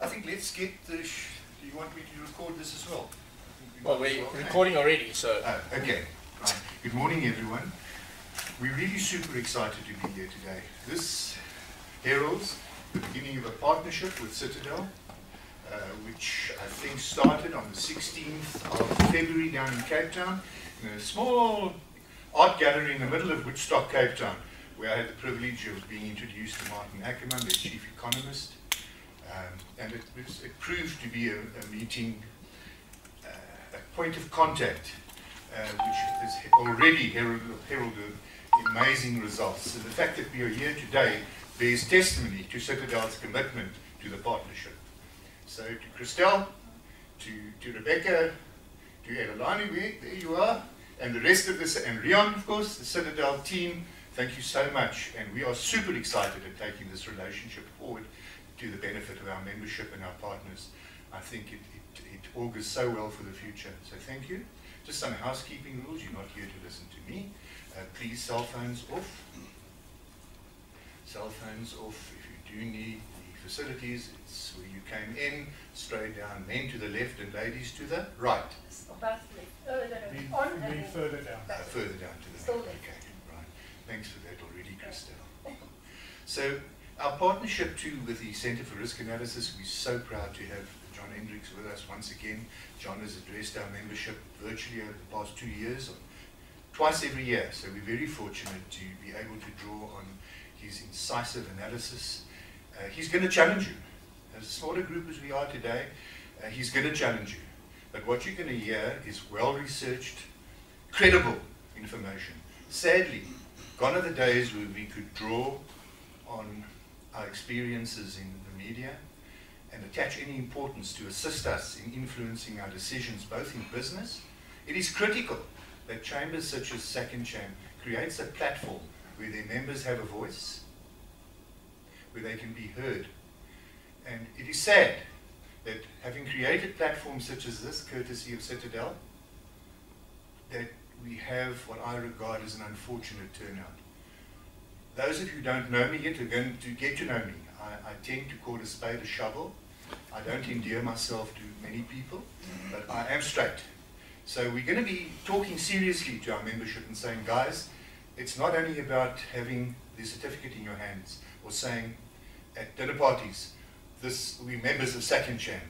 I think let's get the, sh- do you want me to record this as well? Well, we're recording already, so. Oh, okay. Right. Good morning, everyone. We're really super excited to be here today. This heralds the beginning of a partnership with Citadel, uh, which I think started on the 16th of February down in Cape Town, in a small art gallery in the middle of Woodstock, Cape Town, where I had the privilege of being introduced to Maarten Ackerman, their chief economist. Um, and it, was, it proved to be a, a meeting, uh, a point of contact, uh, which has already heralded, heralded amazing results. And the fact that we are here today bears testimony to Citadel's commitment to the partnership. So to Christelle, to, to Rebecca, to Elalani, there you are, and the rest of this, and Rion, of course, the Citadel team, thank you so much. And we are super excited at taking this relationship forward to the benefit of our membership and our partners. I think it, it, it augurs so well for the future. So thank you. Just some housekeeping rules. You're not here to listen to me. Uh, please, cell phones off. Cell phones off. If you do need the facilities, it's where you came in, straight down, men to the left and ladies to the right. Both left. Oh, no, no, on and then further down. Uh, further down to the Still left. left. Okay, right. Thanks for that already, Christelle. So our partnership too with the Centre for Risk Analysis, we're so proud to have John Endres with us once again. John has addressed our membership virtually over the past two years, twice every year. So we're very fortunate to be able to draw on his incisive analysis. Uh, he's going to challenge you. As a group as we are today, uh, he's going to challenge you. But what you're going to hear is well-researched, credible information. Sadly, gone are the days where we could draw on our experiences in the media and attach any importance to assist us in influencing our decisions both in business. It is critical that chambers such as SACANCHAM creates a platform where their members have a voice, where they can be heard. And it is sad that having created platforms such as this, courtesy of Citadel, that we have what I regard as an unfortunate turnout. Those of you who don't know me yet are going to get to know me. I, I tend to call a spade a shovel. I don't endear myself to many people, but I am straight. So we're going to be talking seriously to our membership and saying, guys, it's not only about having the certificate in your hands or saying at dinner parties, this we members of SACANCHAM.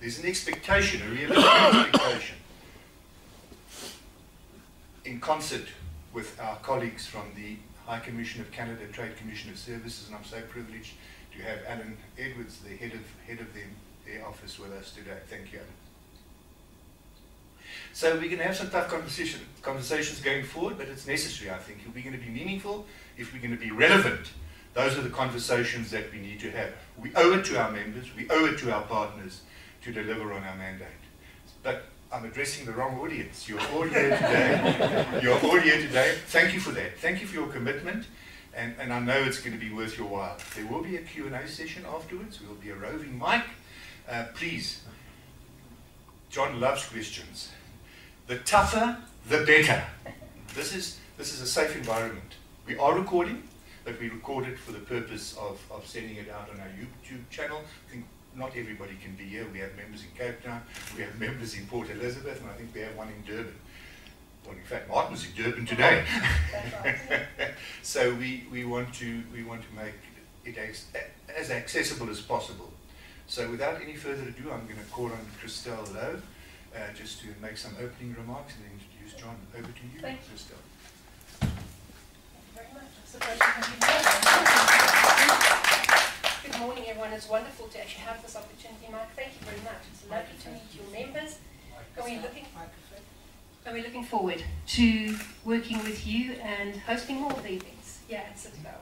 There's an expectation, a realistic expectation, in concert with our colleagues from the High Commission of Canada Trade Commission of Services, and I'm so privileged to have Alan Edwards, the head of head of them, their office with us today. Thank you, Alan. So we're going to have some tough conversation, conversations going forward, but it's necessary, I think. If we're going to be meaningful, if we're going to be relevant, those are the conversations that we need to have. We owe it to our members, we owe it to our partners to deliver on our mandate. But I'm addressing the wrong audience. You're all here today. You're all here today. Thank you for that. Thank you for your commitment. And, and I know it's going to be worth your while. There will be a Q&A session afterwards. There will be a roving mic. Uh, please, John loves questions. The tougher, the better. This is, this is a safe environment. We are recording, but we record it for the purpose of, of sending it out on our YouTube channel. I think not everybody can be here. We have members in Cape Town, we have members in Port Elizabeth, and I think we have one in Durban. Well, in fact, Maarten's in Durban today. so we, we want to we want to make it as, as accessible as possible. So without any further ado, I'm going to call on Christelle Lowe uh, just to make some opening remarks and then introduce John. Over to you, Thank Christelle. Thank you very much. I'm surprised you can be here. Good morning, everyone. It's wonderful to actually have this opportunity, Mike. Thank you very much. It's lovely to meet your members. We're looking, we're looking forward to working with you and hosting more of the events here at Citadel.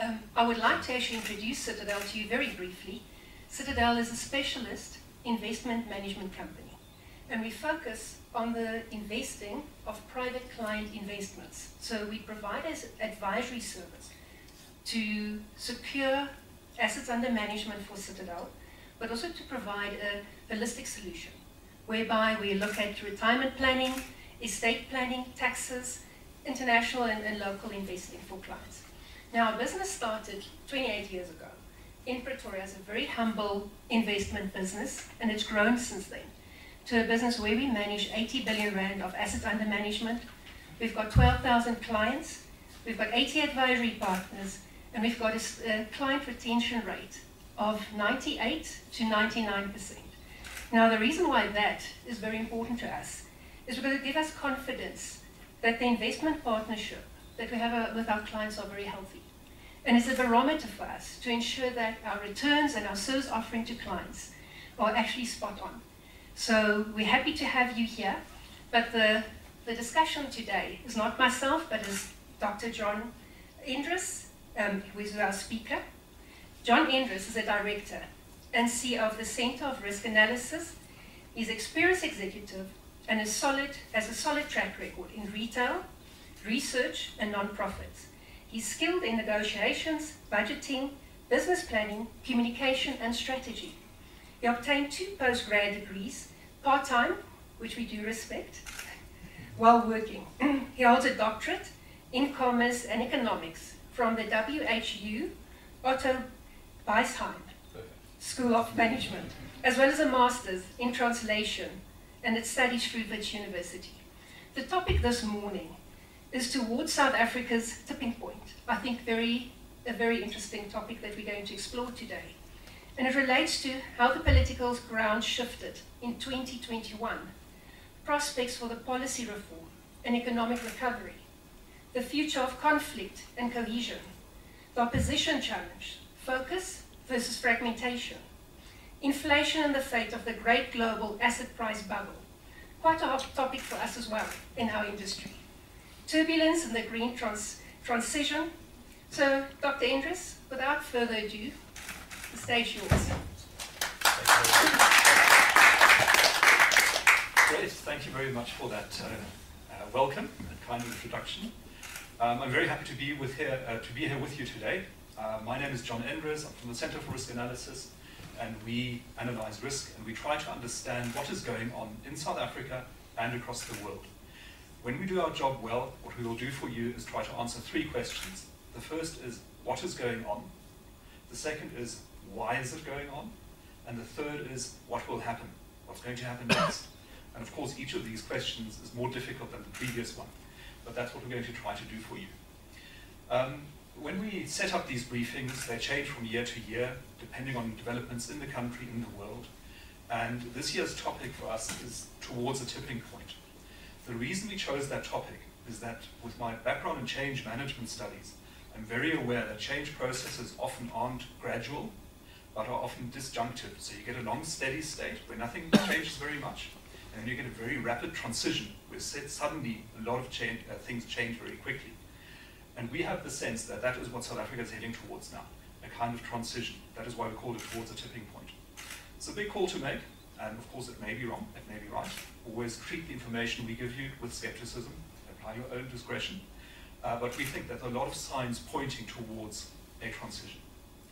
Um, I would like to actually introduce Citadel to you very briefly. Citadel is a specialist investment management company, and we focus on the investing of private client investments. So we provide as advisory service to secure assets under management for Citadel, but also to provide a holistic solution whereby we look at retirement planning, estate planning, taxes, international and, and local investing for clients. Now, our business started 28 years ago, in Pretoria as a very humble investment business, and it's grown since then to a business where we manage 80 billion rand of assets under management. We've got 12,000 clients, we've got 80 advisory partners, and we've got a, client retention rate of 98 to 99%. Now, the reason why that is very important to us is because it gives us confidence that the investment partnership that we have uh, with our clients are very healthy. And it's a barometer for us to ensure that our returns and our service offering to clients are actually spot on. So we're happy to have you here, but the, the discussion today is not myself, but is Dr. John Endres, um, who is our speaker. John Endres is a director and CEO of the Center of Risk Analysis. He's experienced executive and is solid, has a solid track record in retail, research, and nonprofits. He's skilled in negotiations, budgeting, business planning, communication, and strategy. He obtained two postgrad degrees, part-time, which we do respect, while working. he holds a doctorate in commerce and economics from the WHU Otto Beisheim School of Management, as well as a master's in translation and its studies through Wits University. The topic this morning is towards South Africa's tipping point. I think very, a very interesting topic that we're going to explore today. And it relates to how the political ground shifted in 2021, prospects for the policy reform and economic recovery, the future of conflict and cohesion, the opposition challenge, focus versus fragmentation, inflation and the fate of the great global asset price bubble, quite a hot topic for us as well in our industry turbulence in the green trans transition. So, Dr. Endres, without further ado, the stage yours. Great, thank you very much for that uh, uh, welcome and kind introduction. Um, I'm very happy to be with here uh, to be here with you today. Uh, my name is John Endres. I'm from the Center for Risk Analysis, and we analyze risk and we try to understand what is going on in South Africa and across the world. When we do our job well, what we will do for you is try to answer three questions. The first is, what is going on? The second is, why is it going on? And the third is, what will happen? What's going to happen next? And of course, each of these questions is more difficult than the previous one, but that's what we're going to try to do for you. Um, when we set up these briefings, they change from year to year, depending on developments in the country, in the world. And this year's topic for us is towards a tipping point. The reason we chose that topic is that with my background in change management studies, I'm very aware that change processes often aren't gradual, but are often disjunctive. So you get a long, steady state where nothing changes very much, and you get a very rapid transition where suddenly a lot of change, uh, things change very quickly. And we have the sense that that is what South Africa is heading towards now, a kind of transition. That is why we call it towards a tipping point. It's a big call to make, and of course it may be wrong, it may be right. Always treat the information we give you with skepticism, apply your own discretion. Uh, but we think that there are a lot of signs pointing towards a transition.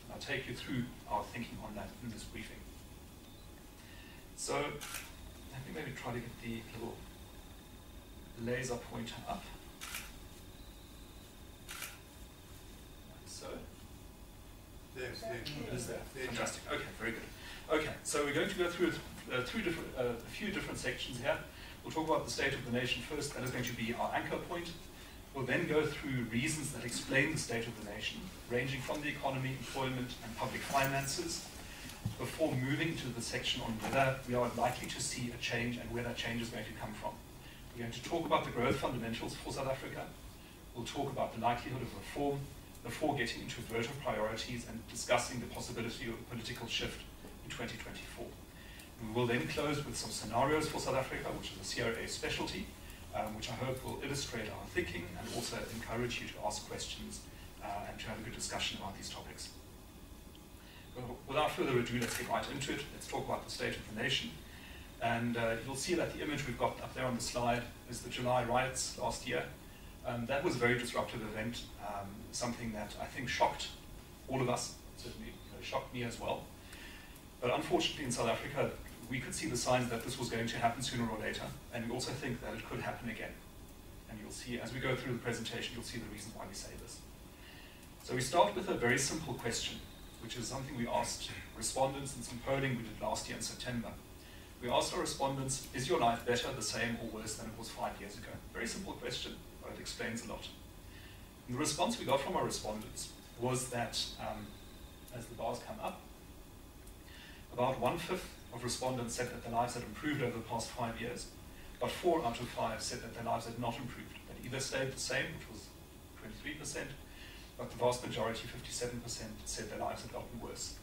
And I'll take you through our thinking on that in this briefing. So let me maybe try to get the little laser pointer up. Like so. There, there. It is there. There. Fantastic. Okay, very good. Okay, so we're going to go through uh, through different, uh, a few different sections here. We'll talk about the state of the nation first. That is going to be our anchor point. We'll then go through reasons that explain the state of the nation, ranging from the economy, employment, and public finances, before moving to the section on whether we are likely to see a change and where that change is going to come from. We're going to talk about the growth fundamentals for South Africa. We'll talk about the likelihood of reform before getting into voter priorities and discussing the possibility of a political shift in 2024. We will then close with some scenarios for South Africa, which is a CRA specialty, um, which I hope will illustrate our thinking and also encourage you to ask questions uh, and to have a good discussion about these topics. Without further ado, let's get right into it. Let's talk about the state of the nation. And uh, you'll see that the image we've got up there on the slide is the July riots last year. Um, that was a very disruptive event, um, something that I think shocked all of us, certainly you know, shocked me as well. But unfortunately in South Africa, we could see the signs that this was going to happen sooner or later, and we also think that it could happen again. And you'll see, as we go through the presentation, you'll see the reason why we say this. So we start with a very simple question. Which is something we asked respondents in some polling we did last year in September. We asked our respondents, is your life better, the same, or worse than it was five years ago? Very simple question, but it explains a lot. And the response we got from our respondents was that, um, as the bars come up, about one-fifth of respondents said that their lives had improved over the past five years, but four out of five said that their lives had not improved. That either stayed the same, which was 23%, but the vast majority, 57%, said their lives had gotten worse.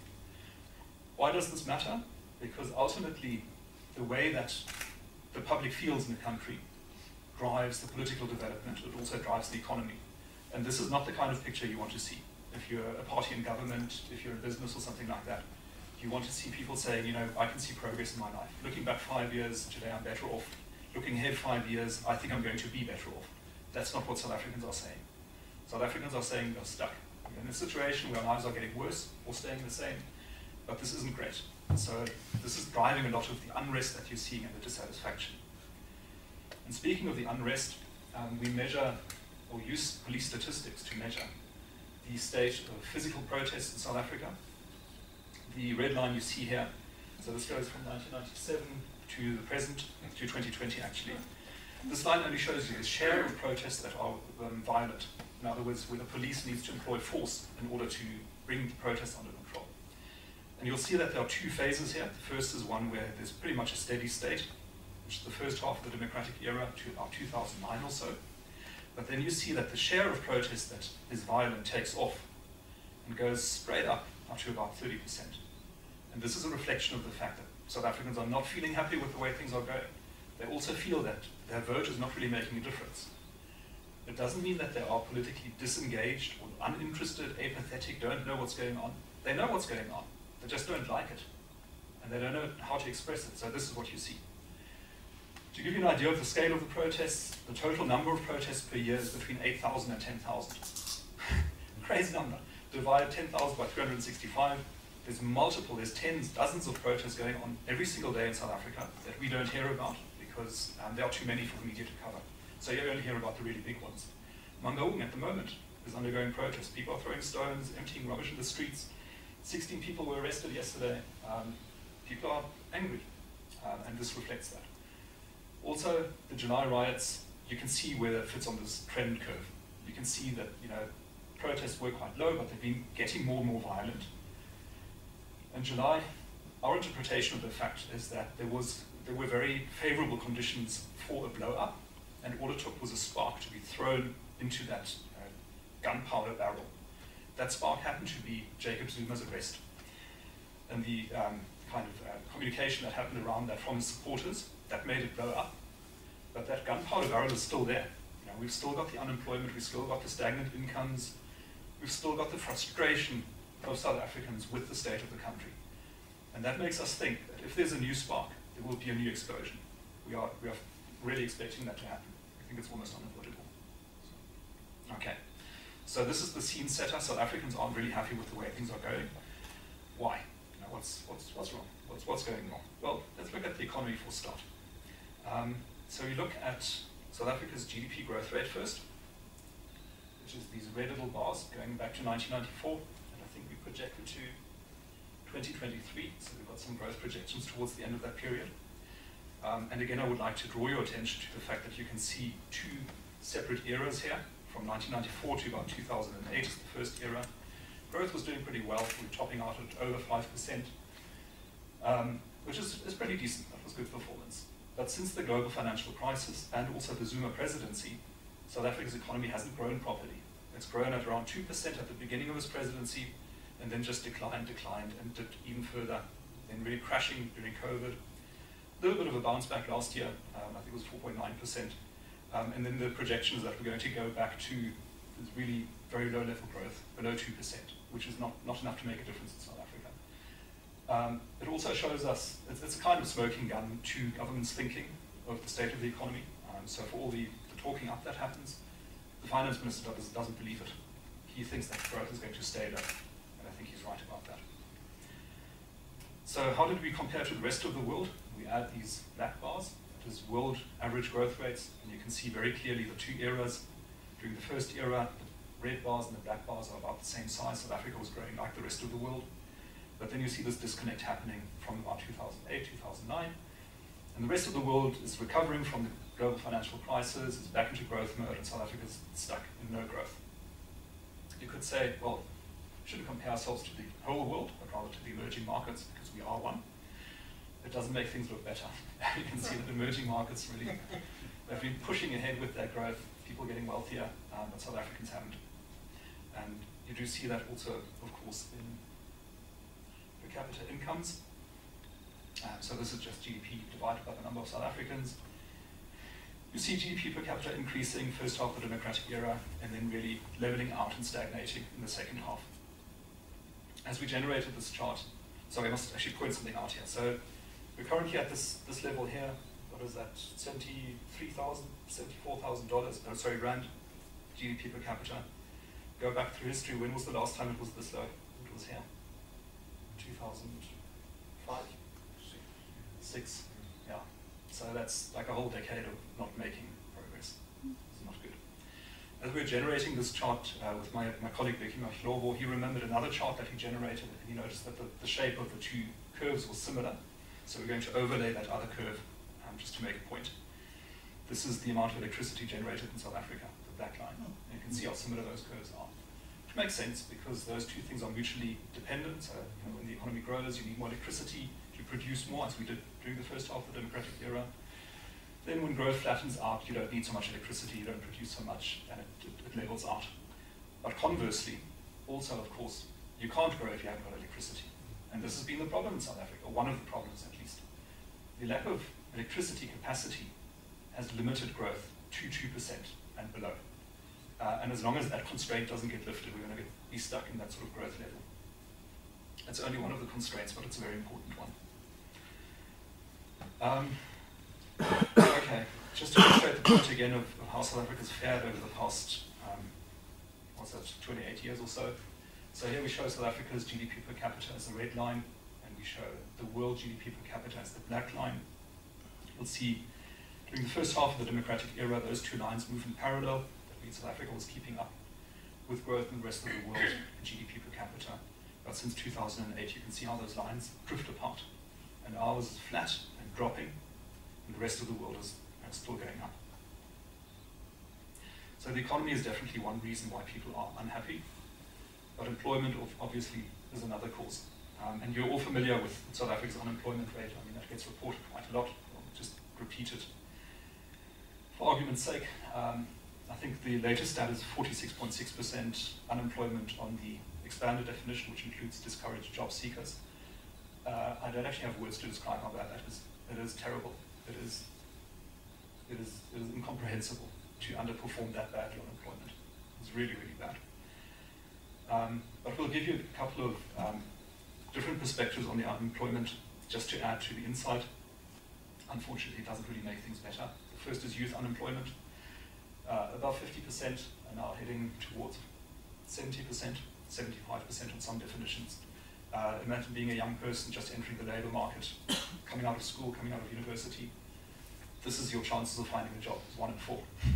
Why does this matter? Because ultimately, the way that the public feels in the country drives the political development, it also drives the economy. And this is not the kind of picture you want to see. If you're a party in government, if you're in business or something like that, you want to see people saying, you know, I can see progress in my life. Looking back five years, today I'm better off. Looking ahead five years, I think I'm going to be better off. That's not what South Africans are saying. South Africans are saying they're stuck. In a situation where lives are getting worse or staying the same, but this isn't great. So this is driving a lot of the unrest that you're seeing and the dissatisfaction. And speaking of the unrest, um, we measure or use police statistics to measure the state of physical protests in South Africa. The red line you see here, so this goes from 1997 to the present, to 2020 actually. This line only shows you the share of protests that are um, violent. In other words, where the police needs to employ force in order to bring the protests under control. And you'll see that there are two phases here. The first is one where there's pretty much a steady state, which is the first half of the democratic era to about 2009 or so. But then you see that the share of protest that is violent takes off and goes straight up, up to about 30%. And this is a reflection of the fact that South Africans are not feeling happy with the way things are going. They also feel that their vote is not really making a difference. It doesn't mean that they are politically disengaged or uninterested, apathetic, don't know what's going on. They know what's going on. They just don't like it. And they don't know how to express it. So this is what you see. To give you an idea of the scale of the protests, the total number of protests per year is between 8,000 and 10,000. Crazy number. Divide 10,000 by 365. There's multiple, there's tens, dozens of protests going on every single day in South Africa that we don't hear about because um, there are too many for the media to cover. So you only hear about the really big ones. Mangaung at the moment is undergoing protests. People are throwing stones, emptying rubbish in the streets. 16 people were arrested yesterday. Um, people are angry, um, and this reflects that. Also, the July riots, you can see where that fits on this trend curve. You can see that you know protests were quite low, but they've been getting more and more violent. In July, our interpretation of the fact is that there was there were very favorable conditions for a blow up, and all it took was a spark to be thrown into that uh, gunpowder barrel. That spark happened to be Jacob Zuma's arrest, and the um, kind of uh, communication that happened around that from his supporters that made it blow up. But that gunpowder barrel is still there. You know, we've still got the unemployment, we've still got the stagnant incomes, we've still got the frustration of South Africans with the state of the country. And that makes us think that if there's a new spark, there will be a new explosion. We are, we are really expecting that to happen. I think it's almost unavoidable. So, okay. So this is the scene setter. South Africans aren't really happy with the way things are going. Why? You know, what's, what's, what's wrong? What's, what's going wrong? Well, let's look at the economy for a start. Um, so we look at South Africa's GDP growth rate first, which is these red little bars going back to 1994, and I think we projected to 2023, so we've got some growth projections towards the end of that period. Um, and again, I would like to draw your attention to the fact that you can see two separate eras here, from 1994 to about 2008 is the first era. Growth was doing pretty well, we were topping out at over 5%, um, which is, is pretty decent, that was good performance. But since the global financial crisis and also the Zuma presidency, South Africa's economy hasn't grown properly. It's grown at around 2% at the beginning of his presidency, and then just declined, declined, and dipped even further, then really crashing during COVID. A little bit of a bounce back last year, um, I think it was 4.9%. Um, and then the projection is that we're going to go back to really very low level growth, below 2%, which is not, not enough to make a difference in South Africa. Um, it also shows us, it's, it's, a kind of smoking gun to government's thinking of the state of the economy. Um, so for all the, the, talking up that happens, the finance minister does, doesn't believe it. He thinks that growth is going to stay low, and I think he's right about that. So how did we compare to the rest of the world? We add these black bars, which is world average growth rates, and you can see very clearly the two eras. During the first era, the red bars and the black bars are about the same size. South Africa was growing like the rest of the world. But then you see this disconnect happening from about 2008, 2009. And the rest of the world is recovering from the global financial crisis, is back into growth mode, and South Africa is stuck in no growth. You could say, well, shouldn't compare ourselves to the whole world, but rather to the emerging markets, because we are one. It doesn't make things look better. you can see that emerging markets really have been pushing ahead with their growth, people getting wealthier, um, but South Africans haven't. And you do see that also, of course, in per capita incomes. Um, so this is just GDP divided by the number of South Africans. You see GDP per capita increasing first half of the democratic era and then really leveling out and stagnating in the second half. As we generated this chart, so I must actually point something out here. So we're currently at this, this level here, what is that, $73,000, $74,000, oh, sorry, Rand GDP per capita. Go back through history, when was the last time it was this low? It was here, 2005? Six, yeah. So that's like a whole decade of not making progress. It's not good. As we were generating this chart uh, with my, my colleague Vicky Mahlovo, he remembered another chart that he generated, and he noticed that the, the shape of the two curves was similar. So we're going to overlay that other curve um, just to make a point. This is the amount of electricity generated in South Africa, the black line. And you can see how similar those curves are. Which makes sense because those two things are mutually dependent. So you know, when the economy grows, you need more electricity to produce more, as we did during the first half of the democratic era. Then when growth flattens out, you don't need so much electricity, you don't produce so much, and it, it, it levels out. But conversely, also, of course, you can't grow if you haven't got electricity. And this has been the problem in South Africa, one of the problems least. The lack of electricity capacity has limited growth to 2% and below. Uh, and as long as that constraint doesn't get lifted, we're going to be stuck in that sort of growth level. It's only one of the constraints, but it's a very important one. Um, okay, just to illustrate the point again of, of how South Africa's fared over the past, um, what's that, 28 years or so. So here we show South Africa's GDP per capita as the red line, and we show the world GDP per capita as the black line. You'll see during the first half of the democratic era, those two lines move in parallel. That means South Africa was keeping up with growth in the rest of the world in GDP per capita. But since 2008, you can see how those lines drift apart. And ours is flat and dropping, and the rest of the world is uh, still going up. So the economy is definitely one reason why people are unhappy, but employment of obviously is another cause. Um, and you're all familiar with South Africa's unemployment rate. I mean, that gets reported quite a lot. Just repeated. For argument's sake, um, I think the latest stat is 46.6% unemployment on the expanded definition, which includes discouraged job seekers. Uh, I don't actually have words to describe how bad that is. It is terrible. It is, it is, it is incomprehensible to underperform that badly on employment. It's really, really bad. Um, but we'll give you a couple of um, different perspectives on the unemployment just to add to the insight. Unfortunately, it doesn't really make things better. The first is youth unemployment. Uh, above 50% are now heading towards 70%. 75% on some definitions. Uh, imagine being a young person just entering the labor market, coming out of school, coming out of university. This is your chances of finding a job, it's one in four.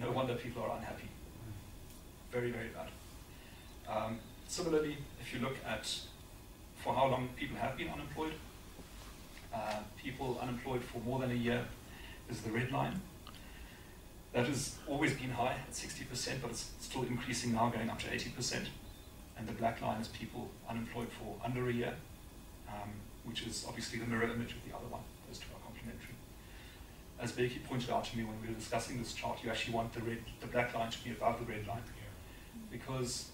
No wonder people are unhappy. Very, very bad. Um, similarly, if you look at for how long people have been unemployed, uh, people unemployed for more than a year is the red line. That has always been high at 60%, but it's still increasing now, going up to 80%. And the black line is people unemployed for under a year, um, which is obviously the mirror image of the other one. Those two are complementary. As Becky pointed out to me when we were discussing this chart, you actually want the red, the black line to be above the red line, because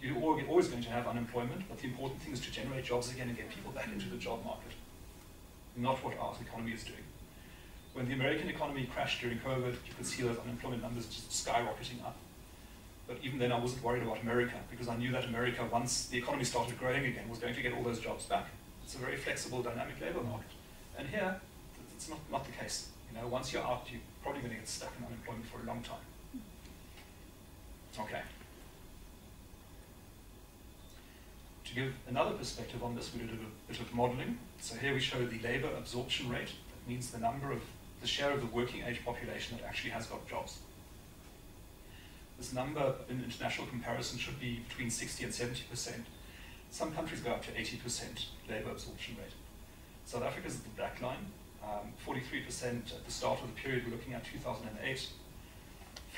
you're always going to have unemployment, but the important thing is to generate jobs again and get people back into the job market. Not what our economy is doing when the American economy crashed during COVID, you could see those unemployment numbers just skyrocketing up. But even then, I wasn't worried about America because I knew that America, once the economy started growing again, was going to get all those jobs back. It's a very flexible, dynamic labor market. And here, it's not, not the case. You know, once you're out, you're probably going to get stuck in unemployment for a long time. Okay. To give another perspective on this, we did a bit of modeling. So here we show the labor absorption rate. That means the number of the share of the working age population that actually has got jobs. This number in international comparison should be between 60 and 70%. Some countries go up to 80% labour absorption rate. South Africa is the black line, um, 43% at the start of the period we're looking at 2008,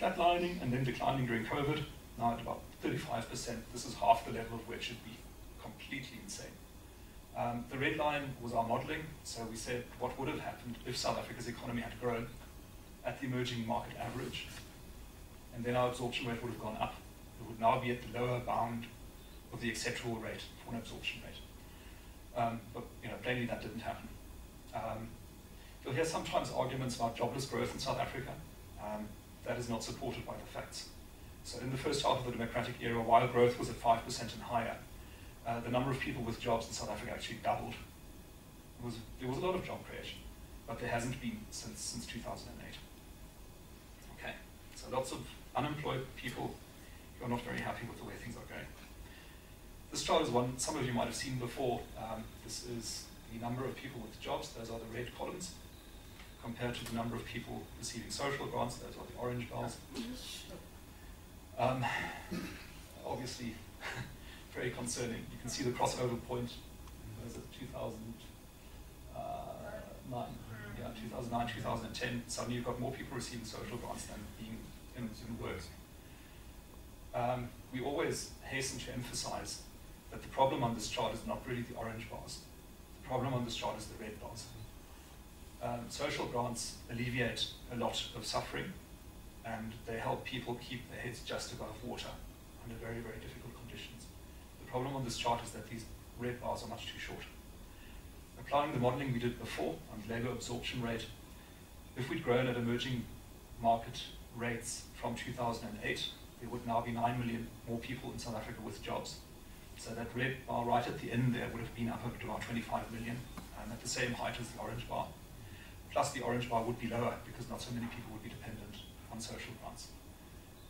flatlining and then declining during COVID, now at about 35%. This is half the level of where it should be, completely insane. Um, the red line was our modelling, so we said what would have happened if South Africa's economy had grown at the emerging market average, and then our absorption rate would have gone up. It would now be at the lower bound of the acceptable rate for an absorption rate. Um, but you know, plainly that didn't happen. Um, you'll hear sometimes arguments about jobless growth in South Africa. Um, that is not supported by the facts. So in the first half of the democratic era, while growth was at 5% and higher, uh, the number of people with jobs in South Africa actually doubled. Was, there was a lot of job creation, but there hasn't been since, since 2008. Okay, so lots of unemployed people who are not very happy with the way things are going. This chart is one some of you might have seen before. Um, this is the number of people with jobs, those are the red columns, compared to the number of people receiving social grants, those are the orange bars. Um, obviously, very concerning. You can see the crossover point. Was it 2009? Yeah, 2009, 2010. Suddenly you've got more people receiving social grants than being in, in work. Um, we always hasten to emphasize that the problem on this chart is not really the orange bars. The problem on this chart is the red bars. Um, social grants alleviate a lot of suffering and they help people keep their heads just above water under very, very difficult. The problem on this chart is that these red bars are much too short. Applying the modeling we did before on labour absorption rate, if we'd grown at emerging market rates from 2008, there would now be 9 million more people in South Africa with jobs. So that red bar right at the end there would have been up to about 25 million, and at the same height as the orange bar. Plus the orange bar would be lower because not so many people would be dependent on social grants.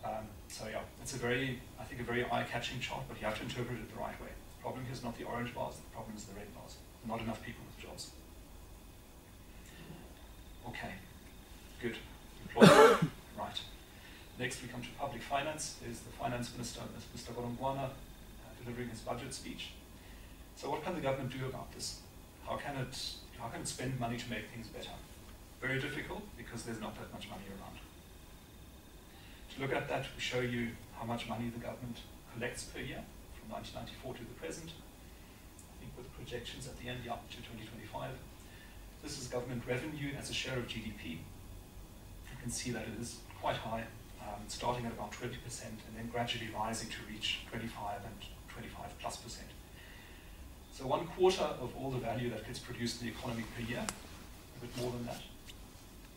Um, so yeah, it's a very, I think a very eye-catching chart, but you have to interpret it the right way. The problem here is not the orange bars, the problem is the red bars. Not enough people with jobs. Okay, good. Employment, right. Next we come to public finance. There's the finance minister, Mr. Godongwana, uh, delivering his budget speech. So what can the government do about this? How can it, how can it spend money to make things better? Very difficult because there's not that much money around. To look at that, we show you how much money the government collects per year from 1994 to the present. I think with projections at the end up to 2025. This is government revenue as a share of GDP. You can see that it is quite high, um, starting at about 20% and then gradually rising to reach 25 and 25 plus percent. So one quarter of all the value that gets produced in the economy per year, a bit more than that,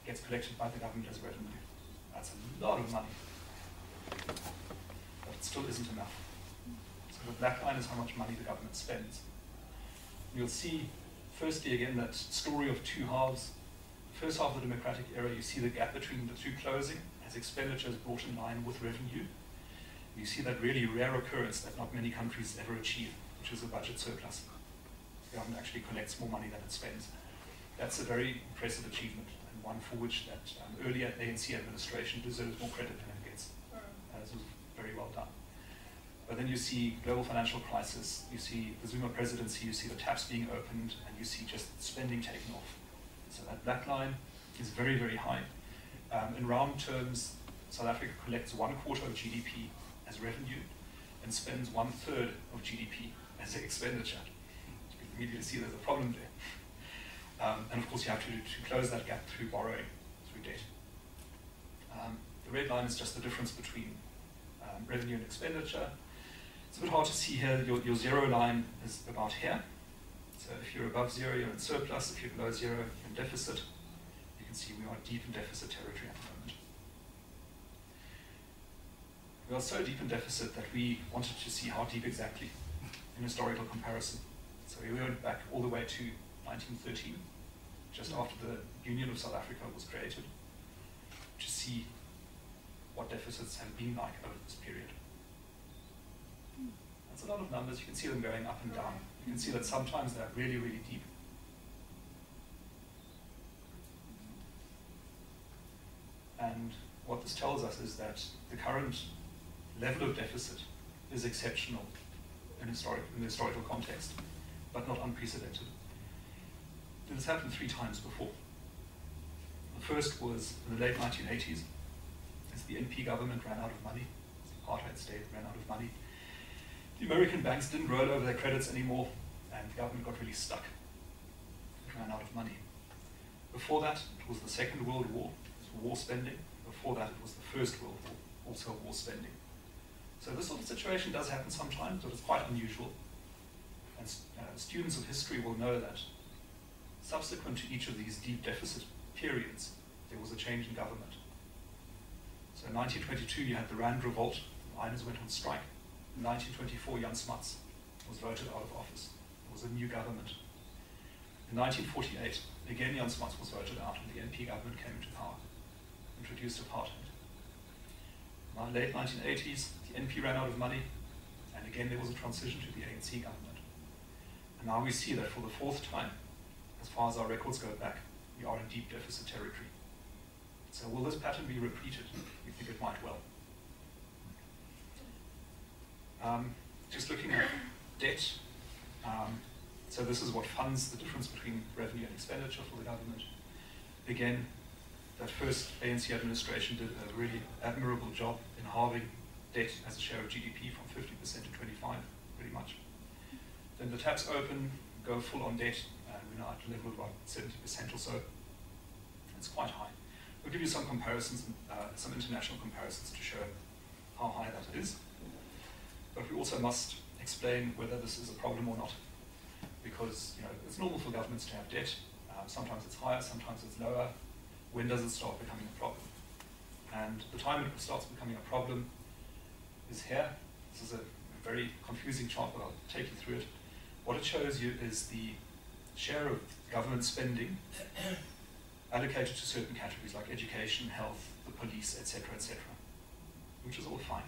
gets collected by the government as revenue. That's a lot of money. But it still isn't enough. So the black line is how much money the government spends. You'll see, firstly, again, that story of two halves. First half of the democratic era, you see the gap between the two closing as expenditure is brought in line with revenue. You see that really rare occurrence that not many countries ever achieve, which is a budget surplus. The government actually collects more money than it spends. That's a very impressive achievement one for which that um, earlier ANC administration deserves more credit than it gets. Uh, this was very well done. But then you see global financial crisis, you see the Zuma presidency, you see the taps being opened, and you see just spending taking off. So that black line is very, very high. Um, in round terms, South Africa collects one quarter of GDP as revenue and spends one third of GDP as expenditure. You can immediately see there's a problem there. Um, and of course, you have to, to close that gap through borrowing, through debt. Um, the red line is just the difference between um, revenue and expenditure. It's a bit hard to see here. Your, your zero line is about here. So if you're above zero, you're in surplus. If you're below zero, you're in deficit. You can see we are deep in deficit territory at the moment. We are so deep in deficit that we wanted to see how deep exactly in historical comparison. So we went back all the way to 1913, just mm. after the Union of South Africa was created, to see what deficits have been like over this period. Mm. That's a lot of numbers. You can see them going up and mm. down. You can see that sometimes they're really, really deep. And what this tells us is that the current level of deficit is exceptional in, historic, in the historical context, but not unprecedented. This has happened three times before. The first was in the late 1980s, as the NP government ran out of money, the apartheid state ran out of money. The American banks didn't roll over their credits anymore, and the government got really stuck. It ran out of money. Before that, it was the Second World War, it was war spending. Before that, it was the First World War, also war spending. So this sort of situation does happen sometimes, but it's quite unusual. And uh, students of history will know that subsequent to each of these deep deficit periods, there was a change in government. So in 1922, you had the Rand Revolt, the miners went on strike. In 1924, Jan Smuts was voted out of office. There was a new government. In 1948, again Jan Smuts was voted out and the NP government came into power, introduced apartheid. In the late 1980s, the NP ran out of money, and again there was a transition to the ANC government. And now we see that for the fourth time, as far as our records go back, we are in deep deficit territory. So will this pattern be repeated? We think it might well. Um, just looking at debt, um, so this is what funds the difference between revenue and expenditure for the government. Again, that first ANC administration did a really admirable job in halving debt as a share of GDP from 50% to 25, pretty much. Then the taps open, go full on debt, at a level of about 70% or so. It's quite high. We'll give you some comparisons, uh, some international comparisons to show how high that is. But we also must explain whether this is a problem or not. Because you know, it's normal for governments to have debt. Um, sometimes it's higher, sometimes it's lower. When does it start becoming a problem? And the time it starts becoming a problem is here. This is a very confusing chart, but I'll take you through it. What it shows you is the share of government spending allocated to certain categories like education, health, the police, etc., etc., which is all fine.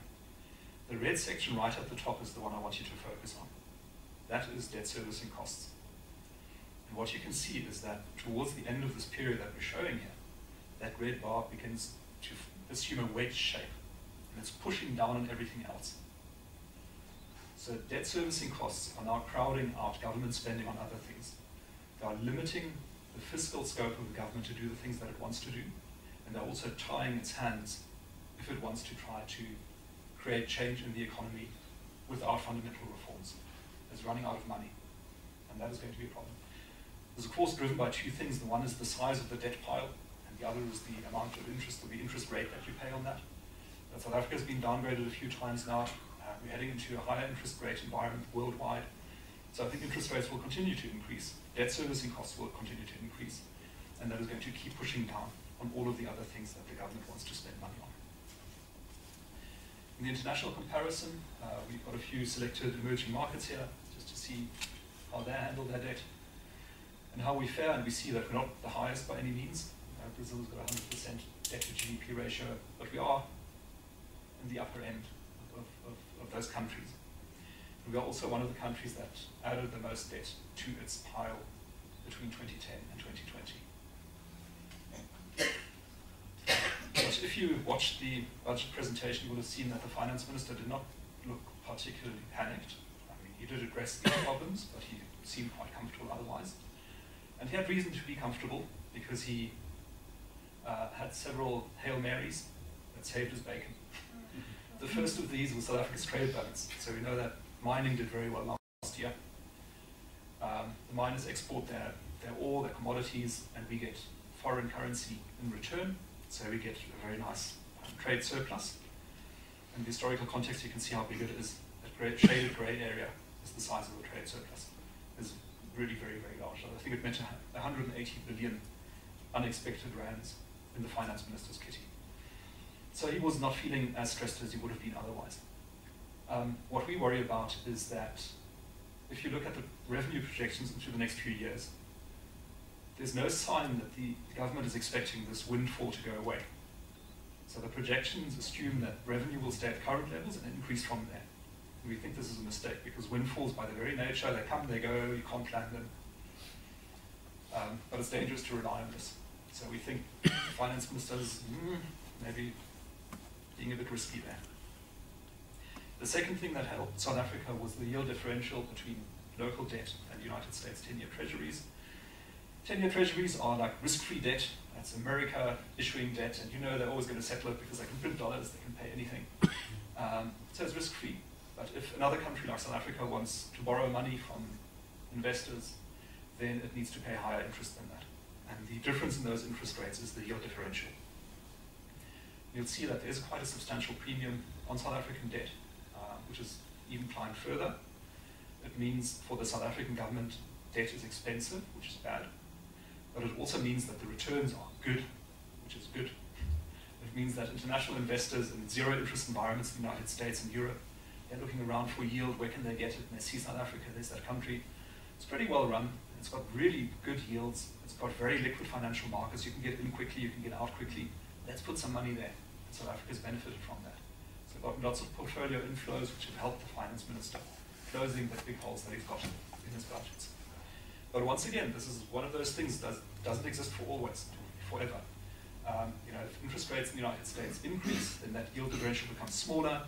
The red section right at the top is the one I want you to focus on. That is debt servicing costs. And what you can see is that towards the end of this period that we're showing here, that red bar begins to assume a wedge shape and it's pushing down on everything else. So debt servicing costs are now crowding out government spending on other things. They are limiting the fiscal scope of the government to do the things that it wants to do, and they're also tying its hands if it wants to try to create change in the economy without fundamental reforms. It's running out of money, and that is going to be a problem. It's of course driven by two things. The one is the size of the debt pile, and the other is the amount of interest or the interest rate that you pay on that. South Africa has been downgraded a few times now. Uh, we're heading into a higher interest rate environment worldwide. So I think interest rates will continue to increase. Debt servicing costs will continue to increase. And that is going to keep pushing down on all of the other things that the government wants to spend money on. In the international comparison, uh, we've got a few selected emerging markets here, just to see how they handle their debt and how we fare. And we see that we're not the highest by any means. Uh, Brazil's got a 100% debt to GDP ratio, but we are in the upper end of, of, of those countries. We are also one of the countries that added the most debt to its pile between 2010 and 2020. But if you watched the budget presentation, you would have seen that the finance minister did not look particularly panicked. I mean, he did address these problems, but he seemed quite comfortable otherwise. And he had reason to be comfortable because he uh, had several Hail Marys that saved his bacon. The first of these was South Africa's trade balance. So we know that mining did very well last year. Um, the miners export their, their ore, their commodities, and we get foreign currency in return. So we get a very nice um, trade surplus. In the historical context, you can see how big it is. That gray, shaded grey area is the size of the trade surplus. It's really very, very large. I think it meant 180 billion unexpected rands in the finance minister's kitty. So he was not feeling as stressed as he would have been otherwise. Um, what we worry about is that if you look at the revenue projections into the next few years, there's no sign that the government is expecting this windfall to go away. So the projections assume that revenue will stay at current levels and increase from there. And we think this is a mistake because windfalls, by their very nature, they come, they go, you can't plan them. Um, but it's dangerous to rely on this. So we think the finance ministers mm, maybe being a bit risky there. The second thing that helped South Africa was the yield differential between local debt and United States 10-year treasuries. 10-year treasuries are like risk-free debt. That's America issuing debt, and you know they're always going to settle it because they can print dollars, they can pay anything. Um, so it's risk-free. But if another country like South Africa wants to borrow money from investors, then it needs to pay higher interest than that. And the difference in those interest rates is the yield differential. You'll see that there's quite a substantial premium on South African debt, which is even climbed further. It means for the South African government, debt is expensive, which is bad. But it also means that the returns are good, which is good. It means that international investors in zero interest environments in the United States and Europe, they're looking around for yield, where can they get it? And they see South Africa, there's that country. It's pretty well run. It's got really good yields. It's got very liquid financial markets. You can get in quickly, you can get out quickly. Let's put some money there. South Africa's benefited from that. Got lots of portfolio inflows which have helped the finance minister closing the big holes that he's got in his budgets. But once again, this is one of those things that doesn't exist for always, forever. Um, you know, if interest rates in the United States increase, then that yield differential becomes smaller,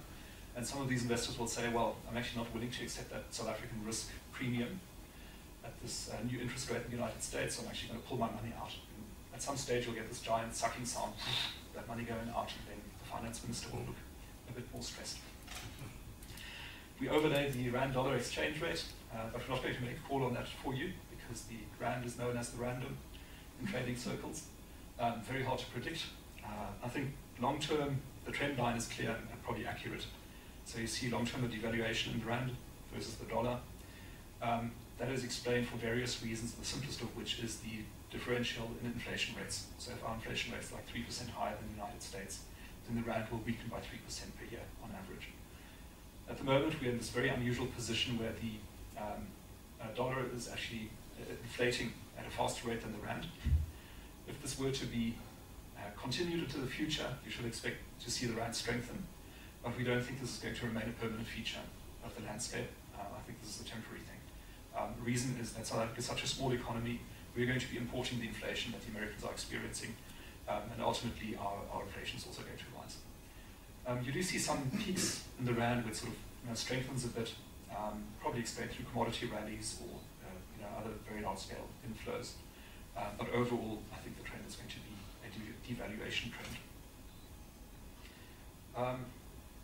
and some of these investors will say, well, I'm actually not willing to accept that South African risk premium at this uh, new interest rate in the United States, so I'm actually going to pull my money out. And at some stage, you'll get this giant sucking sound, that money going out, and then the finance minister will look a bit more stressed. We overlay the rand dollar exchange rate, uh, but we're not going to make a call on that for you because the rand is known as the random in trading circles. Um, very hard to predict. Uh, I think long term, the trend line is clear and probably accurate. So you see long term the devaluation in the rand versus the dollar. Um, that is explained for various reasons, the simplest of which is the differential in inflation rates. So if our inflation rate is like 3% higher than the United States, then the rand will weaken by 3% per year on average. At the moment, we're in this very unusual position where the um, uh, dollar is actually uh, inflating at a faster rate than the rand. If this were to be uh, continued into the future, you should expect to see the rand strengthen. But we don't think this is going to remain a permanent feature of the landscape. Uh, I think this is a temporary thing. Um, the reason is that South Africa is such a small economy, we're going to be importing the inflation that the Americans are experiencing, um, and ultimately our, our inflation is also going to rise. Um, you do see some peaks in the rand which sort of you know, strengthens a bit, um, probably explained through commodity rallies or uh, you know, other very large-scale inflows. Uh, but overall, I think the trend is going to be a de devaluation trend. Um,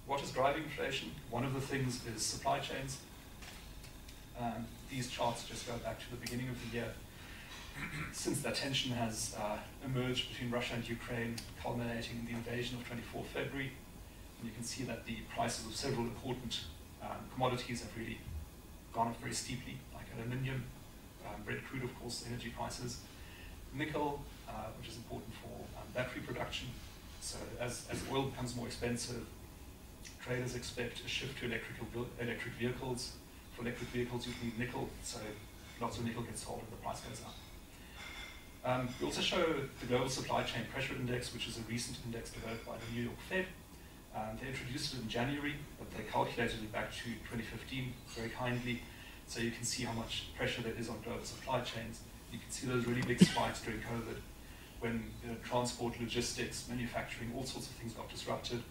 what is driving inflation? One of the things is supply chains. Um, these charts just go back to the beginning of the year. Since that tension has uh, emerged between Russia and Ukraine, culminating in the invasion of 24 February, you can see that the prices of several important um, commodities have really gone up very steeply, like aluminium, um, Brent crude, of course, energy prices, nickel, uh, which is important for um, battery production. So as, as oil becomes more expensive, traders expect a shift to electrical electric vehicles. For electric vehicles, you need nickel, so lots of nickel gets sold and the price goes up. Um, we also show the Global Supply Chain Pressure Index, which is a recent index developed by the New York Fed. Um, they introduced it in January, but they calculated it back to 2015 very kindly, so you can see how much pressure there is on global supply chains. You can see those really big spikes during COVID when you know, transport, logistics, manufacturing, all sorts of things got disrupted.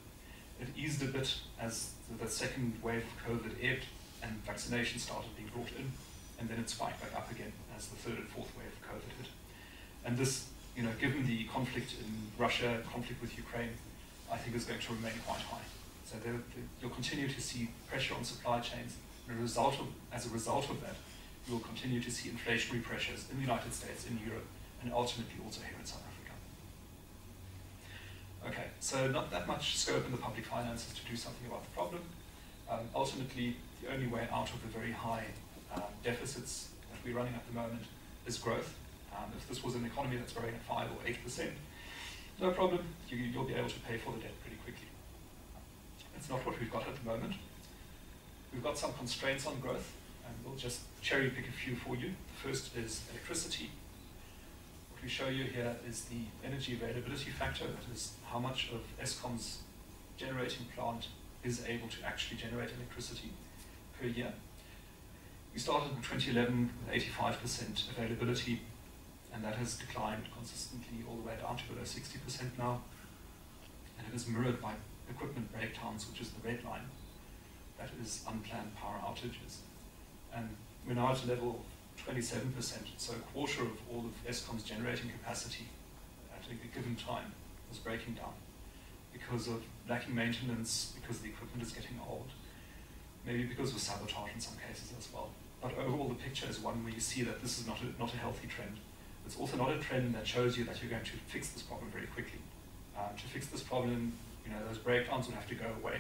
It eased a bit as the, second wave of COVID ebbed and vaccination started being brought in, and then it spiked back up again as the third and fourth wave of COVID hit. And this, you know, given the conflict in Russia, conflict with Ukraine, I think is going to remain quite high. So there, you'll continue to see pressure on supply chains. And a result of, as a result of that, you will continue to see inflationary pressures in the United States, in Europe, and ultimately also here in South Africa. Okay, so not that much scope in the public finances to do something about the problem. Um, ultimately, the only way out of the very high um, deficits that we're running at the moment is growth. Um, if this was an economy that's growing at 5 or 8%, no problem, you, will be able to pay for the debt pretty quickly. That's not what we've got at the moment. We've got some constraints on growth, and we'll just cherry pick a few for you. The first is electricity. What we show you here is the energy availability factor, that is how much of Eskom's generating plant is able to actually generate electricity per year. We started in 2011 with 85% availability and that has declined consistently all the way down to below 60% now. And it is mirrored by equipment breakdowns, which is the red line. that is unplanned power outages. And we're now at a level of 27%, so a quarter of all of Eskom's generating capacity at a given time was breaking down because of lacking maintenance, because the equipment is getting old, maybe because of sabotage in some cases as well. But overall, the picture is one where you see that this is not a, not a healthy trend. It's also not a trend that shows you that you're going to fix this problem very quickly. Uh, to fix this problem, you know, those breakdowns would have to go away,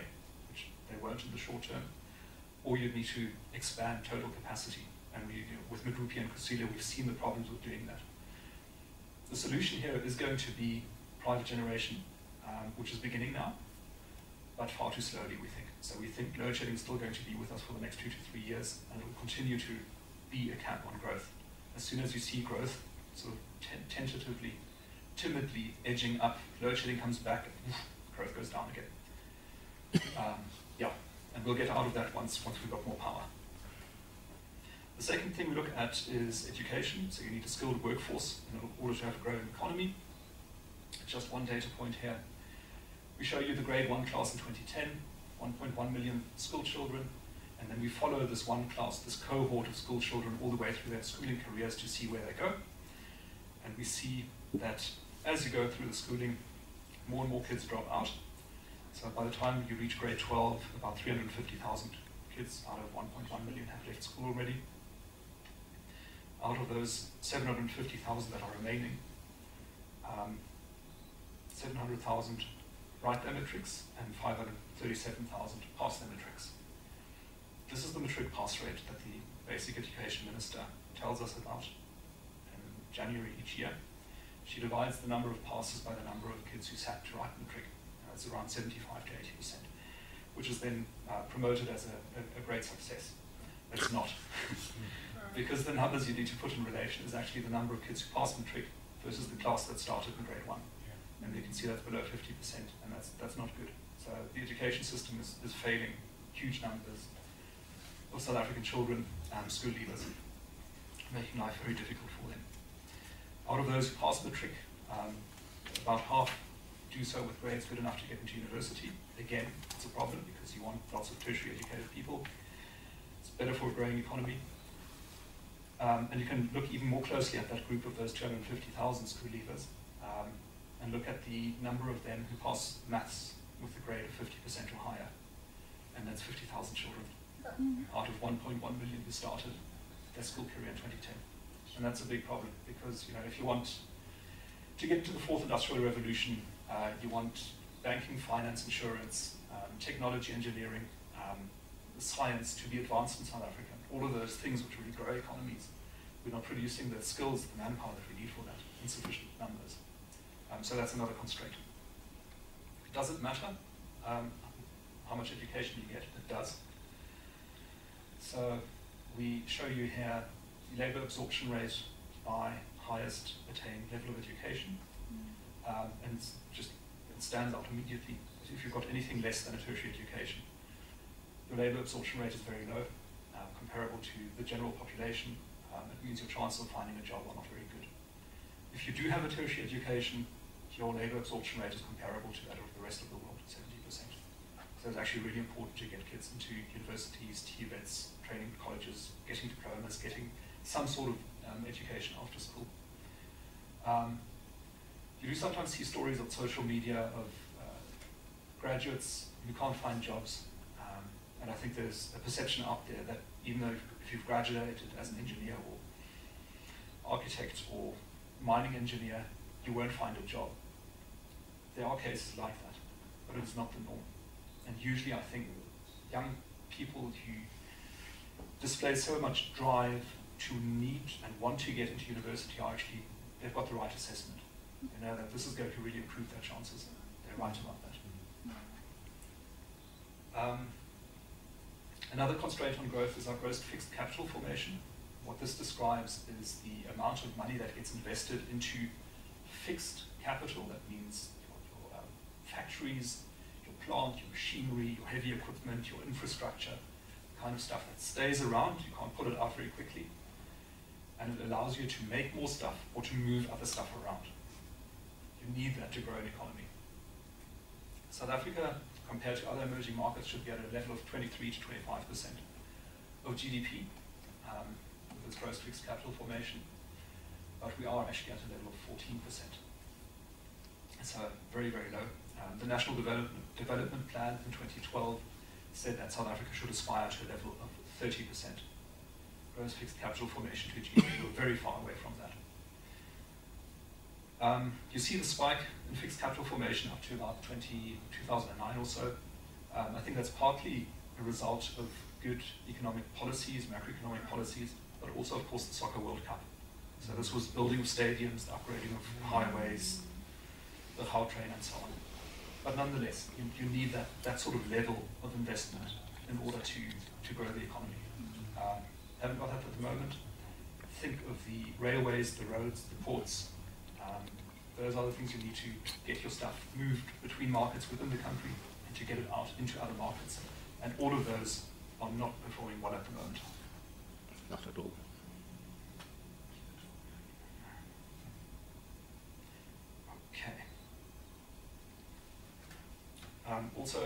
which they won't in the short term, or you'd need to expand total capacity. And we, you know, with Medupi and Kusile, we've seen the problems with doing that. The solution here is going to be private generation, um, which is beginning now, but far too slowly, we think. So we think load shedding is still going to be with us for the next two to three years, and it will continue to be a cap on growth. As soon as you see growth sort of tentatively, timidly edging up, load shedding comes back, growth goes down again. Um, yeah, and we'll get out of that once, once we've got more power. The second thing we look at is education. So you need a skilled workforce in order to have a growing economy. Just one data point here. We show you the grade one class in 2010, 1.1 million school children, and then we follow this one class, this cohort of school children all the way through their schooling careers to see where they go. And we see that as you go through the schooling, more and more kids drop out. So by the time you reach grade 12, about 350,000 kids out of 1.1 million have left school already. Out of those 750,000 that are remaining, um, 700,000 write their matrics and 537,000 pass their matrics. This is the matric pass rate that the basic education minister tells us about January each year. She divides the number of passes by the number of kids who sat to write matric. It's around 75 to 80%, which is then uh, promoted as a, a, a, great success. It's not. because the numbers you need to put in relation is actually the number of kids who passed matric versus the class that started in grade one and you can see that's below 50%, and that's, that's not good. So the education system is, is failing huge numbers of South African children and school leavers, making life very difficult for them. Out of those who pass matric, um, about half do so with grades good enough to get into university. Again, it's a problem because you want lots of tertiary educated people. It's better for a growing economy. Um, and you can look even more closely at that group of those 250,000 school leavers. Um, and look at the number of them who pass maths with a grade of 50% or higher. And that's 50,000 children mm-hmm. out of 1.1 million who started their school career in 2010. And that's a big problem because you know if you want to get to the fourth industrial revolution, uh, you want banking, finance, insurance, um, technology, engineering, um, science to be advanced in South Africa. All of those things which really grow economies. We're not producing the skills, the manpower that we need for that in sufficient numbers. Um, so that's another constraint. Does it matter um, how much education you get? It does. So we show you here the labour absorption rate by highest attained level of education. Mm. Um, and just it stands out immediately. If you've got anything less than a tertiary education, your labour absorption rate is very low, uh, comparable to the general population. Um, it means your chances of finding a job are not very good. If you do have a tertiary education, your labour absorption rate is comparable to that of the rest of the world, 70%. So it's actually really important to get kids into universities, TVETs, training colleges, getting diplomas, getting some sort of um, education after school. Um, you do sometimes see stories on social media of uh, graduates who can't find jobs. Um, and I think there's a perception out there that even though if you've graduated as an engineer or architect or mining engineer, you won't find a job. There are cases like that, but it's not the norm. And usually I think young people who display so much drive to need and want to get into university are actually, they've got the right assessment. They know that this is going to really improve their chances. They're right about that. Um, another constraint on growth is our gross fixed capital formation. What this describes is the amount of money that gets invested into fixed capital. That means your factories, your plant, your machinery, your heavy equipment, your infrastructure, kind of stuff that stays around. You can't put it out very quickly. And it allows you to make more stuff or to move other stuff around. You need that to grow an economy. South Africa, compared to other emerging markets, should be at a level of 23 to 25% of GDP um, with its gross fixed capital formation, but we are actually at a level of 14%. So very, very low. Um, the National Development, Development Plan in 2012 said that South Africa should aspire to a level of 30% gross fixed capital formation to GDP. We're very far away from that. Um, you see the spike in fixed capital formation up to about 20, 2009 or so. Um, I think that's partly a result of good economic policies, macroeconomic policies, but also, of course, the Soccer World Cup. So this was building of stadiums, the upgrading of highways, the train and so on. But nonetheless, you, you need that, that sort of level of investment in order to, to grow the economy. Um, haven't got that at the moment. Think of the railways, the roads, the ports. Um, those are the things you need to get your stuff moved between markets within the country and to get it out into other markets. And all of those are not performing well at the moment. Not at all. Okay. Um, also,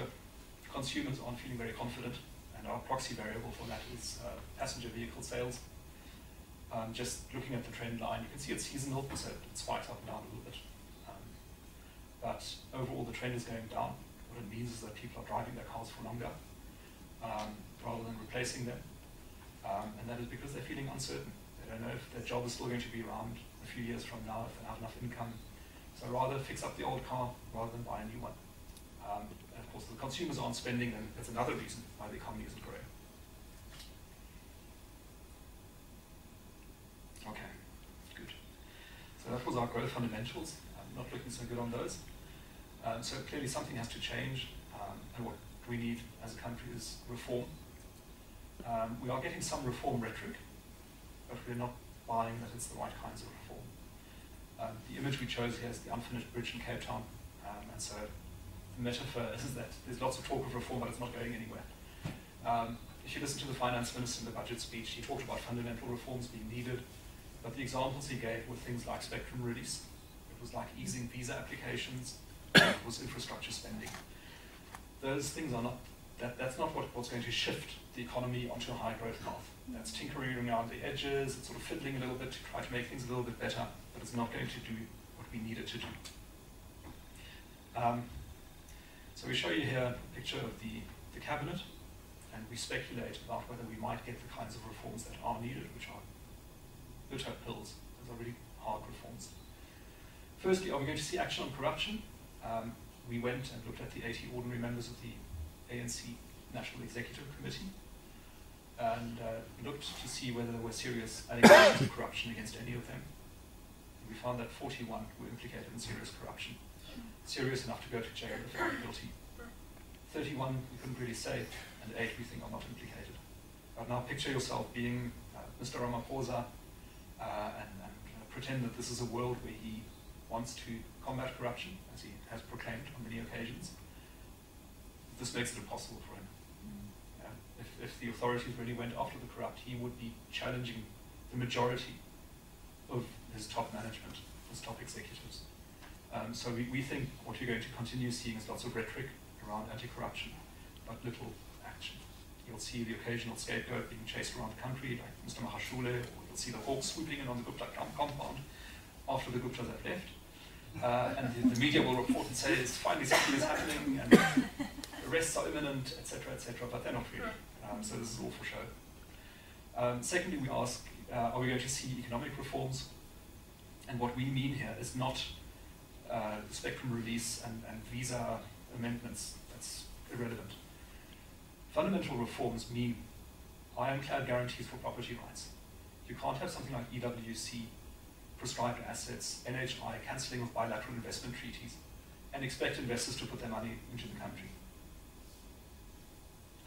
consumers aren't feeling very confident, and our proxy variable for that is uh, passenger vehicle sales. Um, just looking at the trend line, you can see it's seasonal, so it spikes up and down a little bit. Um, but overall, the trend is going down. What it means is that people are driving their cars for longer um, rather than replacing them. Um, and that is because they're feeling uncertain. They don't know if their job is still going to be around a few years from now, if they have enough income. So rather fix up the old car rather than buy a new one. The consumers aren't spending, and that's another reason why the economy isn't growing. Okay, good. So that was our growth fundamentals. I'm not looking so good on those. Um, so clearly something has to change, um, and what we need as a country is reform. Um, we are getting some reform rhetoric, but we're not buying that it's the right kinds of reform. Um, the image we chose here is the unfinished bridge in Cape Town, um, and so metaphor is that there's lots of talk of reform, but it's not going anywhere. Um, if you listen to the finance minister in the budget speech, he talked about fundamental reforms being needed, but the examples he gave were things like spectrum release. It was like easing visa applications, it was infrastructure spending. Those things are not, that, that's not what, what's going to shift the economy onto a high growth path. That's tinkering around the edges, it's sort of fiddling a little bit to try to make things a little bit better, but it's not going to do what we need it to do. Um, so we show you here a picture of the, the cabinet, and we speculate about whether we might get the kinds of reforms that are needed, which are bitter pills. Those are really hard reforms. Firstly, are we going to see action on corruption? Um, we went and looked at the 80 ordinary members of the ANC National Executive Committee and uh, looked to see whether there were serious allegations of corruption against any of them. And we found that 41 were implicated in serious corruption, serious enough to go to jail if found guilty. 31 we couldn't really say, and 8 we think are not implicated. But now picture yourself being uh, Mr. Ramaphosa uh, and, and uh, pretend that this is a world where he wants to combat corruption, as he has proclaimed on many occasions. This makes it impossible for him. Yeah. If, if the authorities really went after the corrupt, he would be challenging the majority of his top management, his top executives. Um, so we, we think what you're going to continue seeing is lots of rhetoric around anti-corruption, but little action. You'll see the occasional scapegoat being chased around the country, like Mr. Magashule, or you'll see the hawks swooping in on the Gupta compound after the Guptas have left. Uh, and the, the, media will report and say it's finally something is happening and arrests are imminent, etc., etc., but they're not really. Um, so this is all for show. Um, secondly, we ask, uh, are we going to see economic reforms? And what we mean here is not uh, spectrum release and, and visa amendments. That's irrelevant. Fundamental reforms mean ironclad guarantees for property rights. You can't have something like EWC prescribed assets, NHI, cancelling of bilateral investment treaties, and expect investors to put their money into the country.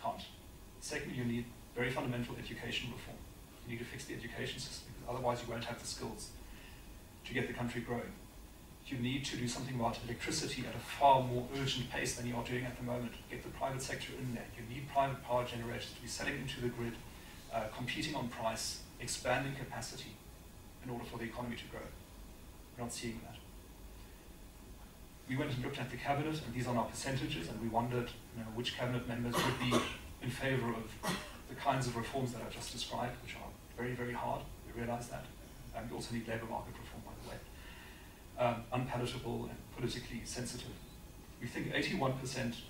Can't. Secondly, you need very fundamental education reform. You need to fix the education system, because otherwise you won't have the skills to get the country growing. You need to do something about electricity at a far more urgent pace than you are doing at the moment. Get the private sector in there. You need private power generators to be selling into the grid, uh, competing on price, expanding capacity in order for the economy to grow. We're not seeing that. we went and looked at the cabinet, and these are our percentages, and we wondered you know, which cabinet members would be in favour of the kinds of reforms that I've just described, which are very, very hard. We realise that. And we also need labour market reform, by the way. Um, unpalatable and politically sensitive. We think 81%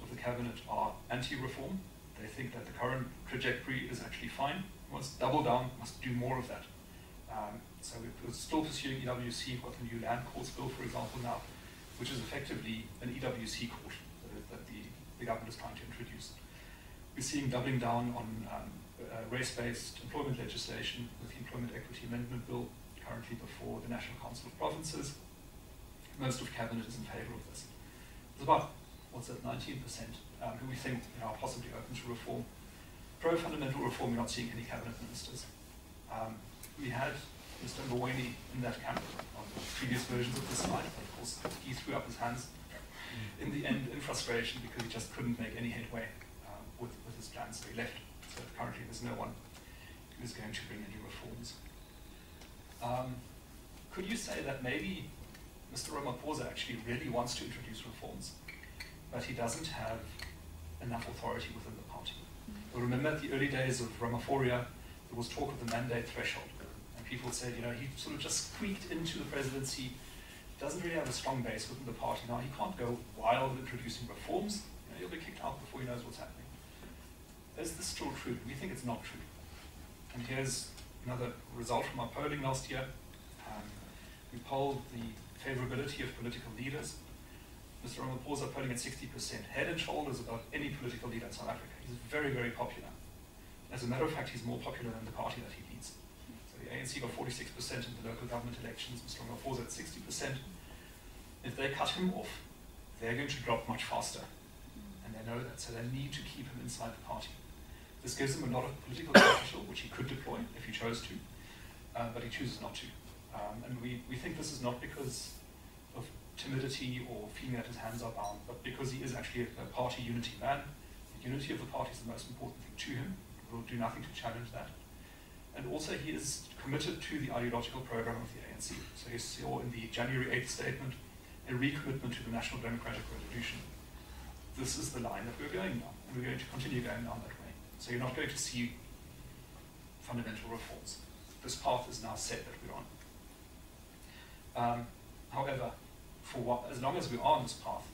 of the cabinet are anti-reform. They think that the current trajectory is actually fine. We must double down, must do more of that. Um, so we're still pursuing EWC, got the new land courts bill, for example, now, which is effectively an EWC court that the, the government is trying to introduce. We're seeing doubling down on um, uh, race-based employment legislation with the Employment Equity Amendment Bill currently before the National Council of Provinces. Most of Cabinet is in favour of this. There's about, what's that, 19% um, who we think you know, are possibly open to reform. Pro-fundamental reform, we're not seeing any Cabinet ministers. Um, we had Mr. Mboweni in that camp on previous versions of this slide, but of course he threw up his hands in the end in frustration because he just couldn't make any headway um, with, with his plans, so he left. So currently there's no one who's going to bring any reforms. Um, could you say that maybe Mr. Ramaphosa actually really wants to introduce reforms, but he doesn't have enough authority within the party? Well, remember at the early days of Ramaphoria, there was talk of the mandate threshold. And people said, you know, he sort of just squeaked into the presidency, doesn't really have a strong base within the party. Now, he can't go wild introducing reforms. You know, he'll be kicked out before he knows what's happening. Is this still true? We think it's not true. And here's another result from our polling last year. Um, we polled the favorability of political leaders. Mr. Ramaphosa polling at 60%, head and shoulders above any political leader in South Africa. He's very, very popular. As a matter of fact, he's more popular than the party that he leads. So the ANC got 46% in the local government elections, Mr. Ramaphosa at 60%. If they cut him off, they're going to drop much faster. And they know that, so they need to keep him inside the party. This gives him a lot of political capital, which he could deploy if he chose to, uh, but he chooses not to. Um, and we, we think this is not because of timidity or feeling that his hands are bound, but because he is actually a, a party unity man. The unity of the party is the most important thing to him. We will do nothing to challenge that. And also he is committed to the ideological program of the ANC. So you saw in the January 8th statement a recommitment to the National Democratic Revolution. This is the line that we're going down, and we're going to continue going down that way. So you're not going to see fundamental reforms. This path is now set that we're on. Um, however, for what, as long as we are on this path,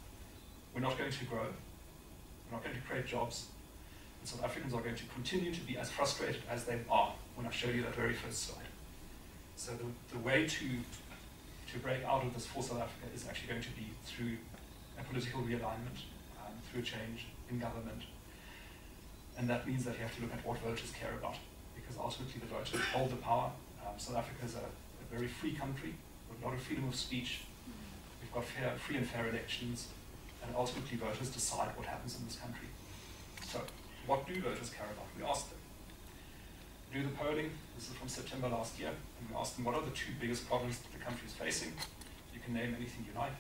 we're not going to grow, we're not going to create jobs, and South Africans are going to continue to be as frustrated as they are when I show you that very first slide. So the, the way to, to break out of this for South Africa is actually going to be through a political realignment, um, through a change in government. And that means that you have to look at what voters care about, because ultimately the voters hold the power. Um, South Africa is a, a very free country, a lot of freedom of speech. We've got fair, free and fair elections, and ultimately voters decide what happens in this country. So, what do voters care about? We asked them. We do the polling. This is from September last year, and we asked them what are the two biggest problems that the country is facing. You can name anything you like.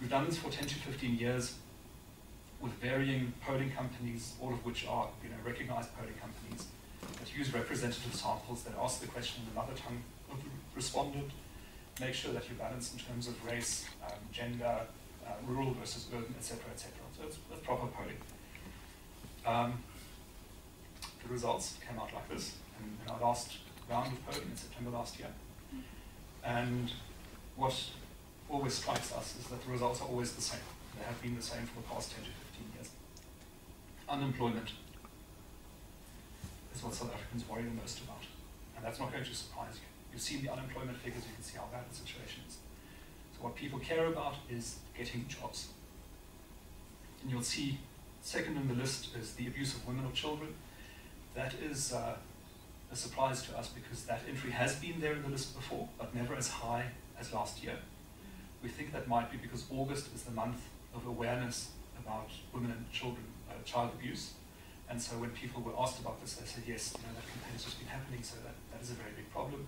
We've done this for 10 to 15 years with varying polling companies, all of which are you know, recognized polling companies that use representative samples that ask the question in the mother tongue of the respondent, make sure that you balance in terms of race, um, gender, uh, rural versus urban, etc., etc. So it's, proper polling. Um, the results came out like this in, in our last round of polling in September last year. And what always strikes us is that the results are always the same. They have been the same for the past 10 to 15 years. Unemployment is what South Africans worry the most about. And that's not going to surprise you. You've seen the unemployment figures, you can see how bad the situation is. So what people care about is getting jobs. And you'll see second in the list is the abuse of women or children. That is uh, a surprise to us because that entry has been there in the list before, but never as high as last year. We think that might be because August is the month of awareness about women and children, uh, child abuse. And so when people were asked about this, they said, yes, you know, that campaign has just been happening, so that, that is a very big problem.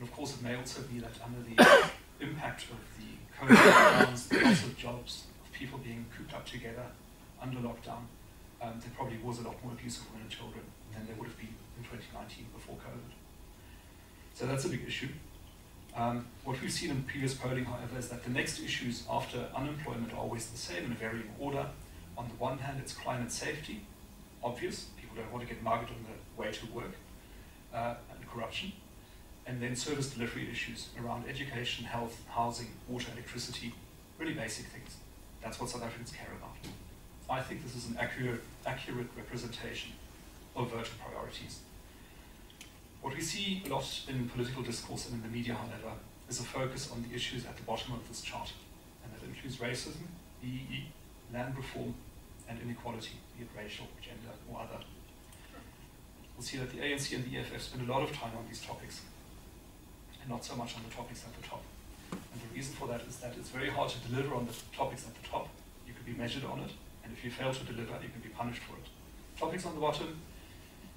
And of course, it may also be that under the impact of the COVID lockdowns, the loss of jobs, of people being cooped up together under lockdown, um, there probably was a lot more abuse of women and children than there would have been in 2019 before COVID. So that's a big issue. Um, what we've seen in previous polling, however, is that the next issues after unemployment are always the same in a varying order. On the one hand, it's climate safety, obvious. People don't want to get mugged on the way to work, uh, and corruption. And then service delivery issues around education, health, housing, water, electricity, really basic things. That's what South Africans care about. I think this is an accurate, accurate representation of voter priorities. What we see a lot in political discourse and in the media, however, is a focus on the issues at the bottom of this chart. And that includes racism, BEE, land reform, and inequality, be it racial, gender, or other. We'll see that the ANC and the EFF spend a lot of time on these topics, and not so much on the topics at the top. And the reason for that is that it's very hard to deliver on the topics at the top. You could be measured on it, and if you fail to deliver, you can be punished for it. Topics on the bottom,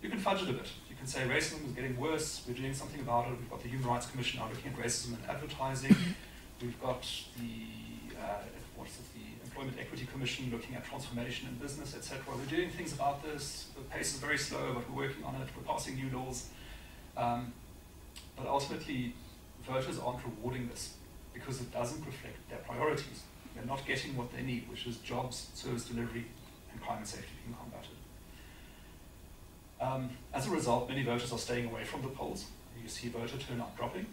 you can fudge it a bit. You can say racism is getting worse, we're doing something about it. We've got the Human Rights Commission now looking at racism in advertising. We've got the, uh, what's it, the Employment Equity Commission looking at transformation in business, etc. We're doing things about this. The pace is very slow, but we're working on it. We're passing new laws. Um, but ultimately, voters aren't rewarding this because it doesn't reflect their priorities. They're not getting what they need, which is jobs, service delivery, and climate safety being combated. Um, as a result, many voters are staying away from the polls. You see voter turnout dropping.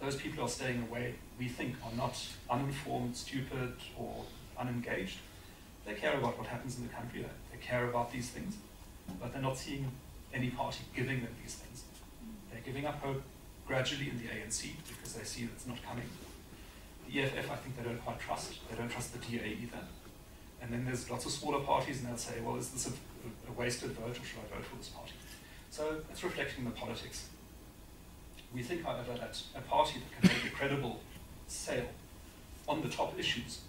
Those people are staying away, we think, are not uninformed, stupid, or unengaged. They care about what happens in the country. They care about these things, but they're not seeing any party giving them these things. Giving up hope gradually in the ANC because they see it's not coming. The EFF, I think they don't quite trust. They don't trust the DA either. And then there's lots of smaller parties, and they'll say, well, is this a, a wasted vote, or should I vote for this party? So it's reflecting the politics. We think, however, that a party that can make a credible sale on the top issues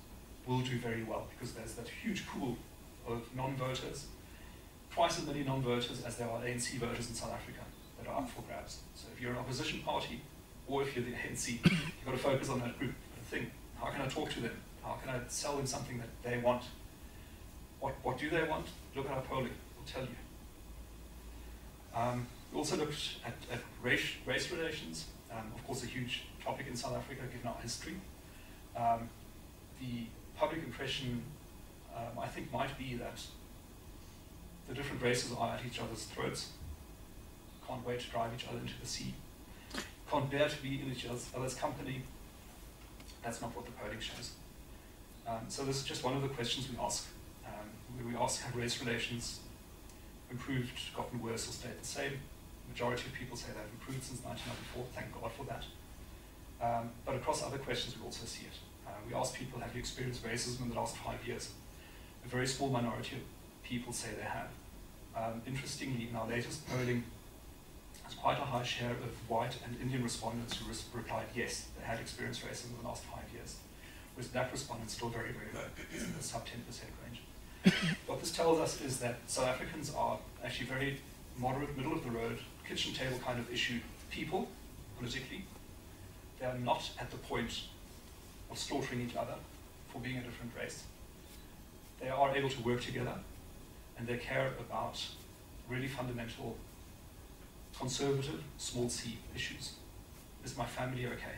will do very well, because there's that huge pool of non-voters, twice as many non-voters as there are ANC voters in South Africa are up for grabs. So if you're an opposition party, or if you're the ANC, you've got to focus on that group and think, how can I talk to them? How can I sell them something that they want? What, what do they want? Look at our polling, we'll tell you. Um, we also looked at, at race, race relations, um, of course a huge topic in South Africa given our history. Um, the public impression, um, I think, might be that the different races are at each other's throats, can't wait to drive each other into the sea, can't bear to be in each other's company. That's not what the polling shows. Um, so this is just one of the questions we ask. Um, we ask, have race relations improved, gotten worse, or stayed the same? Majority of people say they've improved since 1994, thank God for that. Um, but across other questions, we also see it. Uh, we ask people, have you experienced racism in the last five years? A very small minority of people say they have. Um, interestingly, in our latest polling, quite a high share of white and Indian respondents who replied yes, they had experienced racism in the last five years with black respondents still very, very low, in the sub 10% range. what this tells us is that South Africans are actually very moderate, middle of the road, kitchen table kind of issue people, politically. They are not at the point of slaughtering each other for being a different race. They are able to work together, and they care about really fundamental conservative, small c issues. Is my family okay?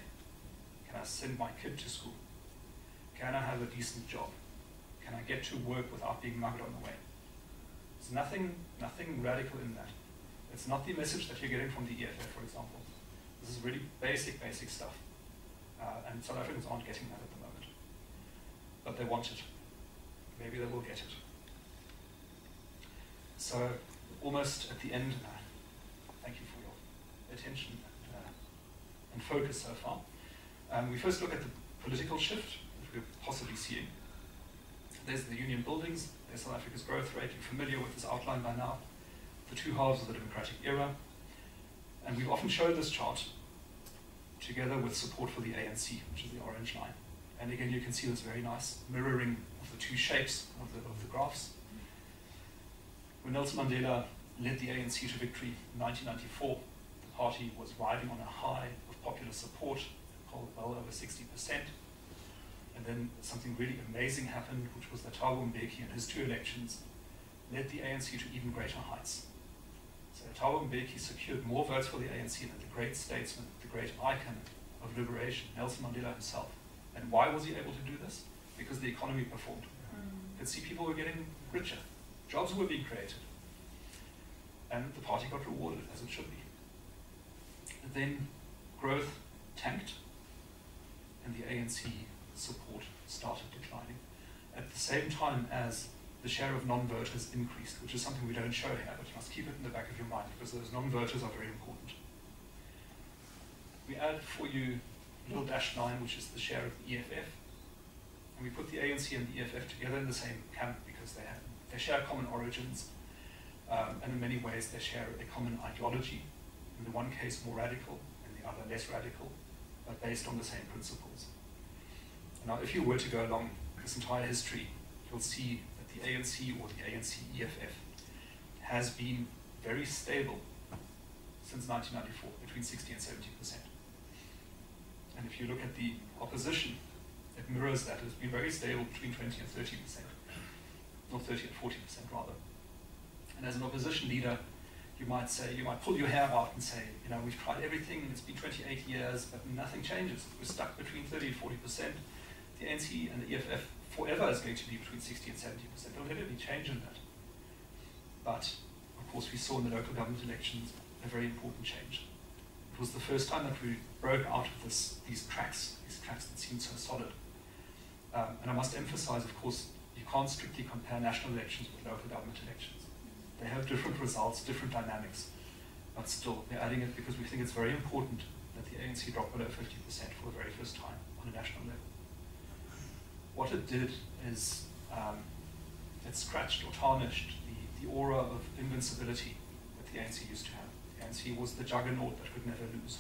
Can I send my kid to school? Can I have a decent job? Can I get to work without being mugged on the way? There's nothing, nothing radical in that. It's not the message that you're getting from the EFF, for example. This is really basic, basic stuff. Uh, and South Africans aren't getting that at the moment. But they want it. Maybe they will get it. So, almost at the end, uh, thank you for your attention and, uh, and focus so far. Um, we first look at the political shift that we're possibly seeing. There's the union buildings, there's South Africa's growth rate, you're familiar with this outline by now, the two halves of the democratic era. And we've often showed this chart together with support for the ANC, which is the orange line. And again, you can see this very nice mirroring of the two shapes of the, of the graphs. When Nelson Mandela led the ANC to victory in 1994, the party was riding on a high of popular support, well over 60%. And then something really amazing happened, which was that Thabo Mbeki in his two elections led the ANC to even greater heights. So Thabo Mbeki secured more votes for the ANC than the great statesman, the great icon of liberation, Nelson Mandela himself. And why was he able to do this? Because the economy performed. Mm. You could see people were getting richer, jobs were being created, and the party got rewarded as it should be. Then growth tanked, and the ANC support started declining. At the same time as the share of non-voters increased, which is something we don't show here, but you must keep it in the back of your mind because those non-voters are very important. We add for you little dash line, which is the share of the EFF, and we put the ANC and the EFF together in the same camp because they, have, they share common origins, um, and in many ways they share a common ideology. In the one case more radical, in the other less radical, but based on the same principles. Now, if you were to go along this entire history, you'll see that the ANC or the ANC EFF has been very stable since 1994, between 60 and 70 percent. And if you look at the opposition, it mirrors that. It's been very stable between 20 and 30 percent, or 30 and 40 percent rather. And as an opposition leader, you might say, you might pull your hair out and say, you know, we've tried everything, it's been 28 years, but nothing changes. We're stuck between 30 and 40 percent. The ANC and the EFF forever is going to be between 60 and 70 percent. There'll never be change in that. But, of course, we saw in the local government elections a very important change. It was the first time that we broke out of this, these cracks, these cracks that seemed so solid. Um, and I must emphasize, of course, you can't strictly compare national elections with local government elections. They have different results, different dynamics, but still, we're adding it because we think it's very important that the ANC drop below 50% for the very first time on a national level what it did is um, it scratched or tarnished the, the aura of invincibility that the ANC used to have. The ANC was the juggernaut that could never lose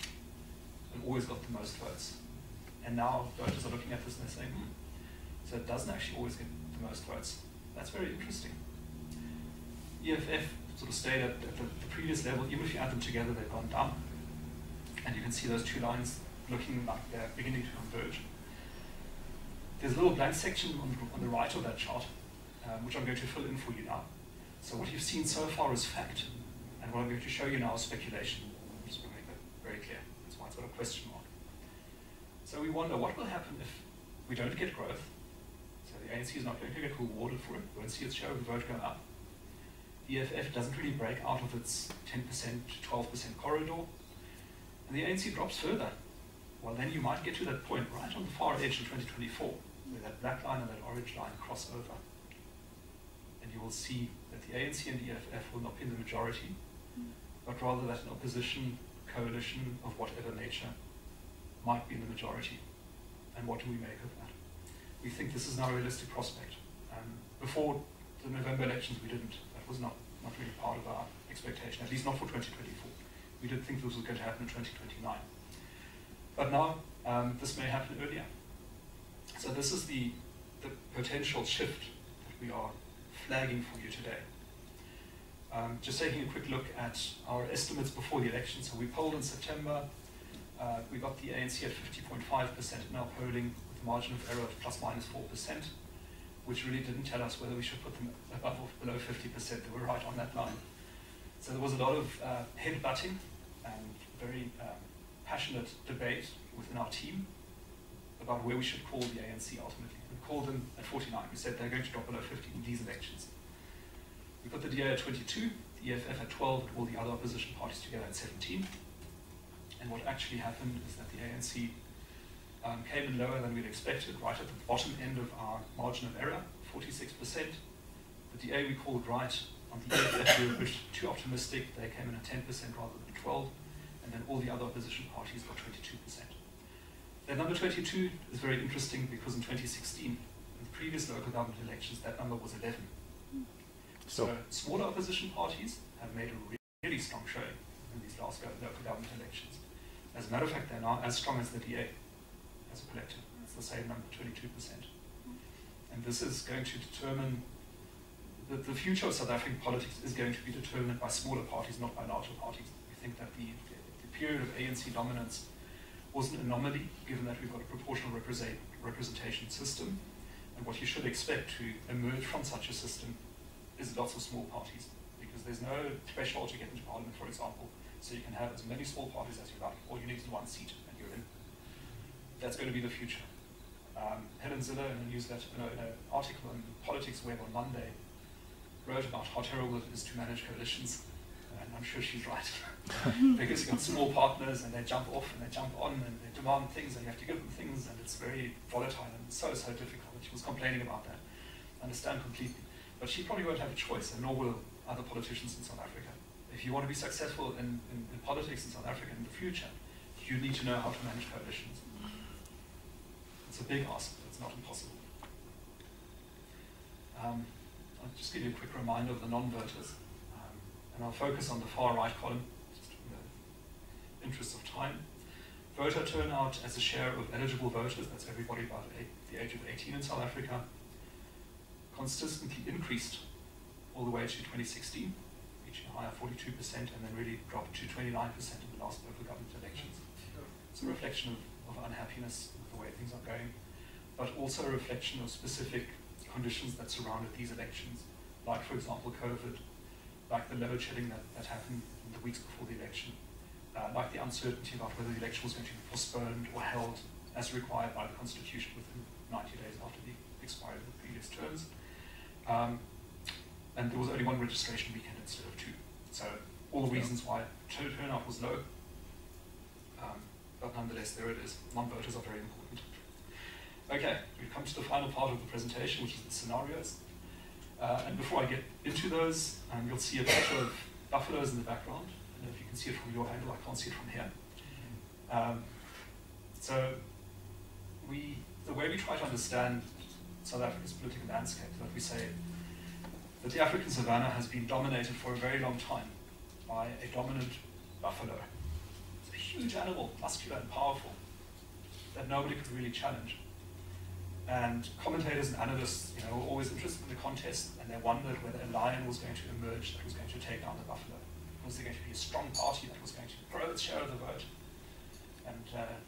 and always got the most votes. And now voters are looking at this and they're saying, hmm, so it doesn't actually always get the most votes. That's very interesting. EFF sort of stayed at, at the, the, previous level. Even if you add them together, they've gone down. And you can see those two lines looking like they're beginning to converge. There's a little blank section on, on the right of that chart, um, which I'm going to fill in for you now. So what you've seen so far is fact, and what I'm going to show you now is speculation. I'm just going to make that very clear. That's why it's got a question mark. So we wonder what will happen if we don't get growth. So the ANC is not going to get rewarded for it. We won't see its share of the vote go up. EFF doesn't really break out of its 10% to 12% corridor. And the ANC drops further. Well, then you might get to that point right on the far edge in 2024 where that black line and that orange line cross over. And you will see that the ANC and the EFF will not be in the majority, but rather that an opposition coalition of whatever nature might be in the majority. And what do we make of that? We think this is now a realistic prospect. Um, before the November elections, we didn't. Was not, not really part of our expectation, at least not for 2024. We didn't think this was going to happen in 2029. But now, um, this may happen earlier. So this is the, the potential shift that we are flagging for you today. Um, just taking a quick look at our estimates before the election. So we polled in September. Uh, we got the ANC at 50.5% now polling with a margin of error of plus minus 4%, which really didn't tell us whether we should put them above or below 50%. They were right on that line. So there was a lot of uh, head-butting and very um, passionate debate within our team about where we should call the ANC ultimately. We called them at 49. We said they're going to drop below 50 in these elections. We put the DA at 22, the EFF at 12, and all the other opposition parties together at 17. And what actually happened is that the ANC um, came in lower than we'd expected, right at the bottom end of our margin of error, 46%. The DA we called right. On the EFF, we were a bit too optimistic. They came in at 10% rather than 12 and then all the other opposition parties got 22%. That number 22 is very interesting because in 2016, in the previous local government elections, that number was 11. So, so smaller opposition parties have made a really strong showing in these last local government elections. As a matter of fact, they're now as strong as the DA as a collective. It's the same number, 22%. And this is going to determine the, the future of South African politics is going to be determined by smaller parties, not by larger parties. We think that the, the, period of ANC dominance was an anomaly, given that we've got a proportional represent, representation system. And what you should expect to emerge from such a system is lots of small parties. because there's no threshold to get into parliament, for example. So you can have as many small parties as you like. All you need one seat. That's going to be the future. Um, Helen Zille in a newsletter, no, in an article on Politics Web on Monday wrote about how terrible it is to manage coalitions. And I'm sure she's right. because you've got small partners and they jump off and they jump on and they demand things and you have to give them things and it's very volatile and so, so difficult. And she was complaining about that. I understand completely. But she probably won't have a choice, and nor will other politicians in South Africa. If you want to be successful in, in, in politics in South Africa in the future, you need to know how to manage coalitions. A big ask, but it's not impossible. Um, I'll just give you a quick reminder of the non-voters, um, and I'll focus on the far right column, just in the interest of time. Voter turnout as a share of eligible voters, that's everybody eight, the age of 18 in South Africa, consistently increased all the way to 2016, reaching a high of 42%, and then really dropped to 29% in the last local government elections. It's a reflection of, of unhappiness with the way things are going, but also a reflection of specific conditions that surrounded these elections, like, for example, COVID, like the load shedding that, that happened in the weeks before the election, uh, like the uncertainty about whether the election was going to be postponed or held as required by the Constitution within 90 days after the expiry of the previous terms. Um, and there was only one registration weekend instead of two. So all the reasons why turnout was low, um, but nonetheless, there it is. Non-voters are very important. Okay, we've come to the final part of the presentation, which is the scenarios. Uh, and before I get into those, um, you'll see a picture of buffaloes in the background. I don't know if you can see it from your angle, I can't see it from here. Um, so we, the way we try to understand South Africa's political landscape that we say that the African savannah has been dominated for a very long time by a dominant buffalo. Huge animal, muscular and powerful, that nobody could really challenge. And commentators and analysts, you know, were always interested in the contest, and they wondered whether a lion was going to emerge that was going to take down the buffalo. Was there going to be a strong party that was going to grow its share of the vote? And uh,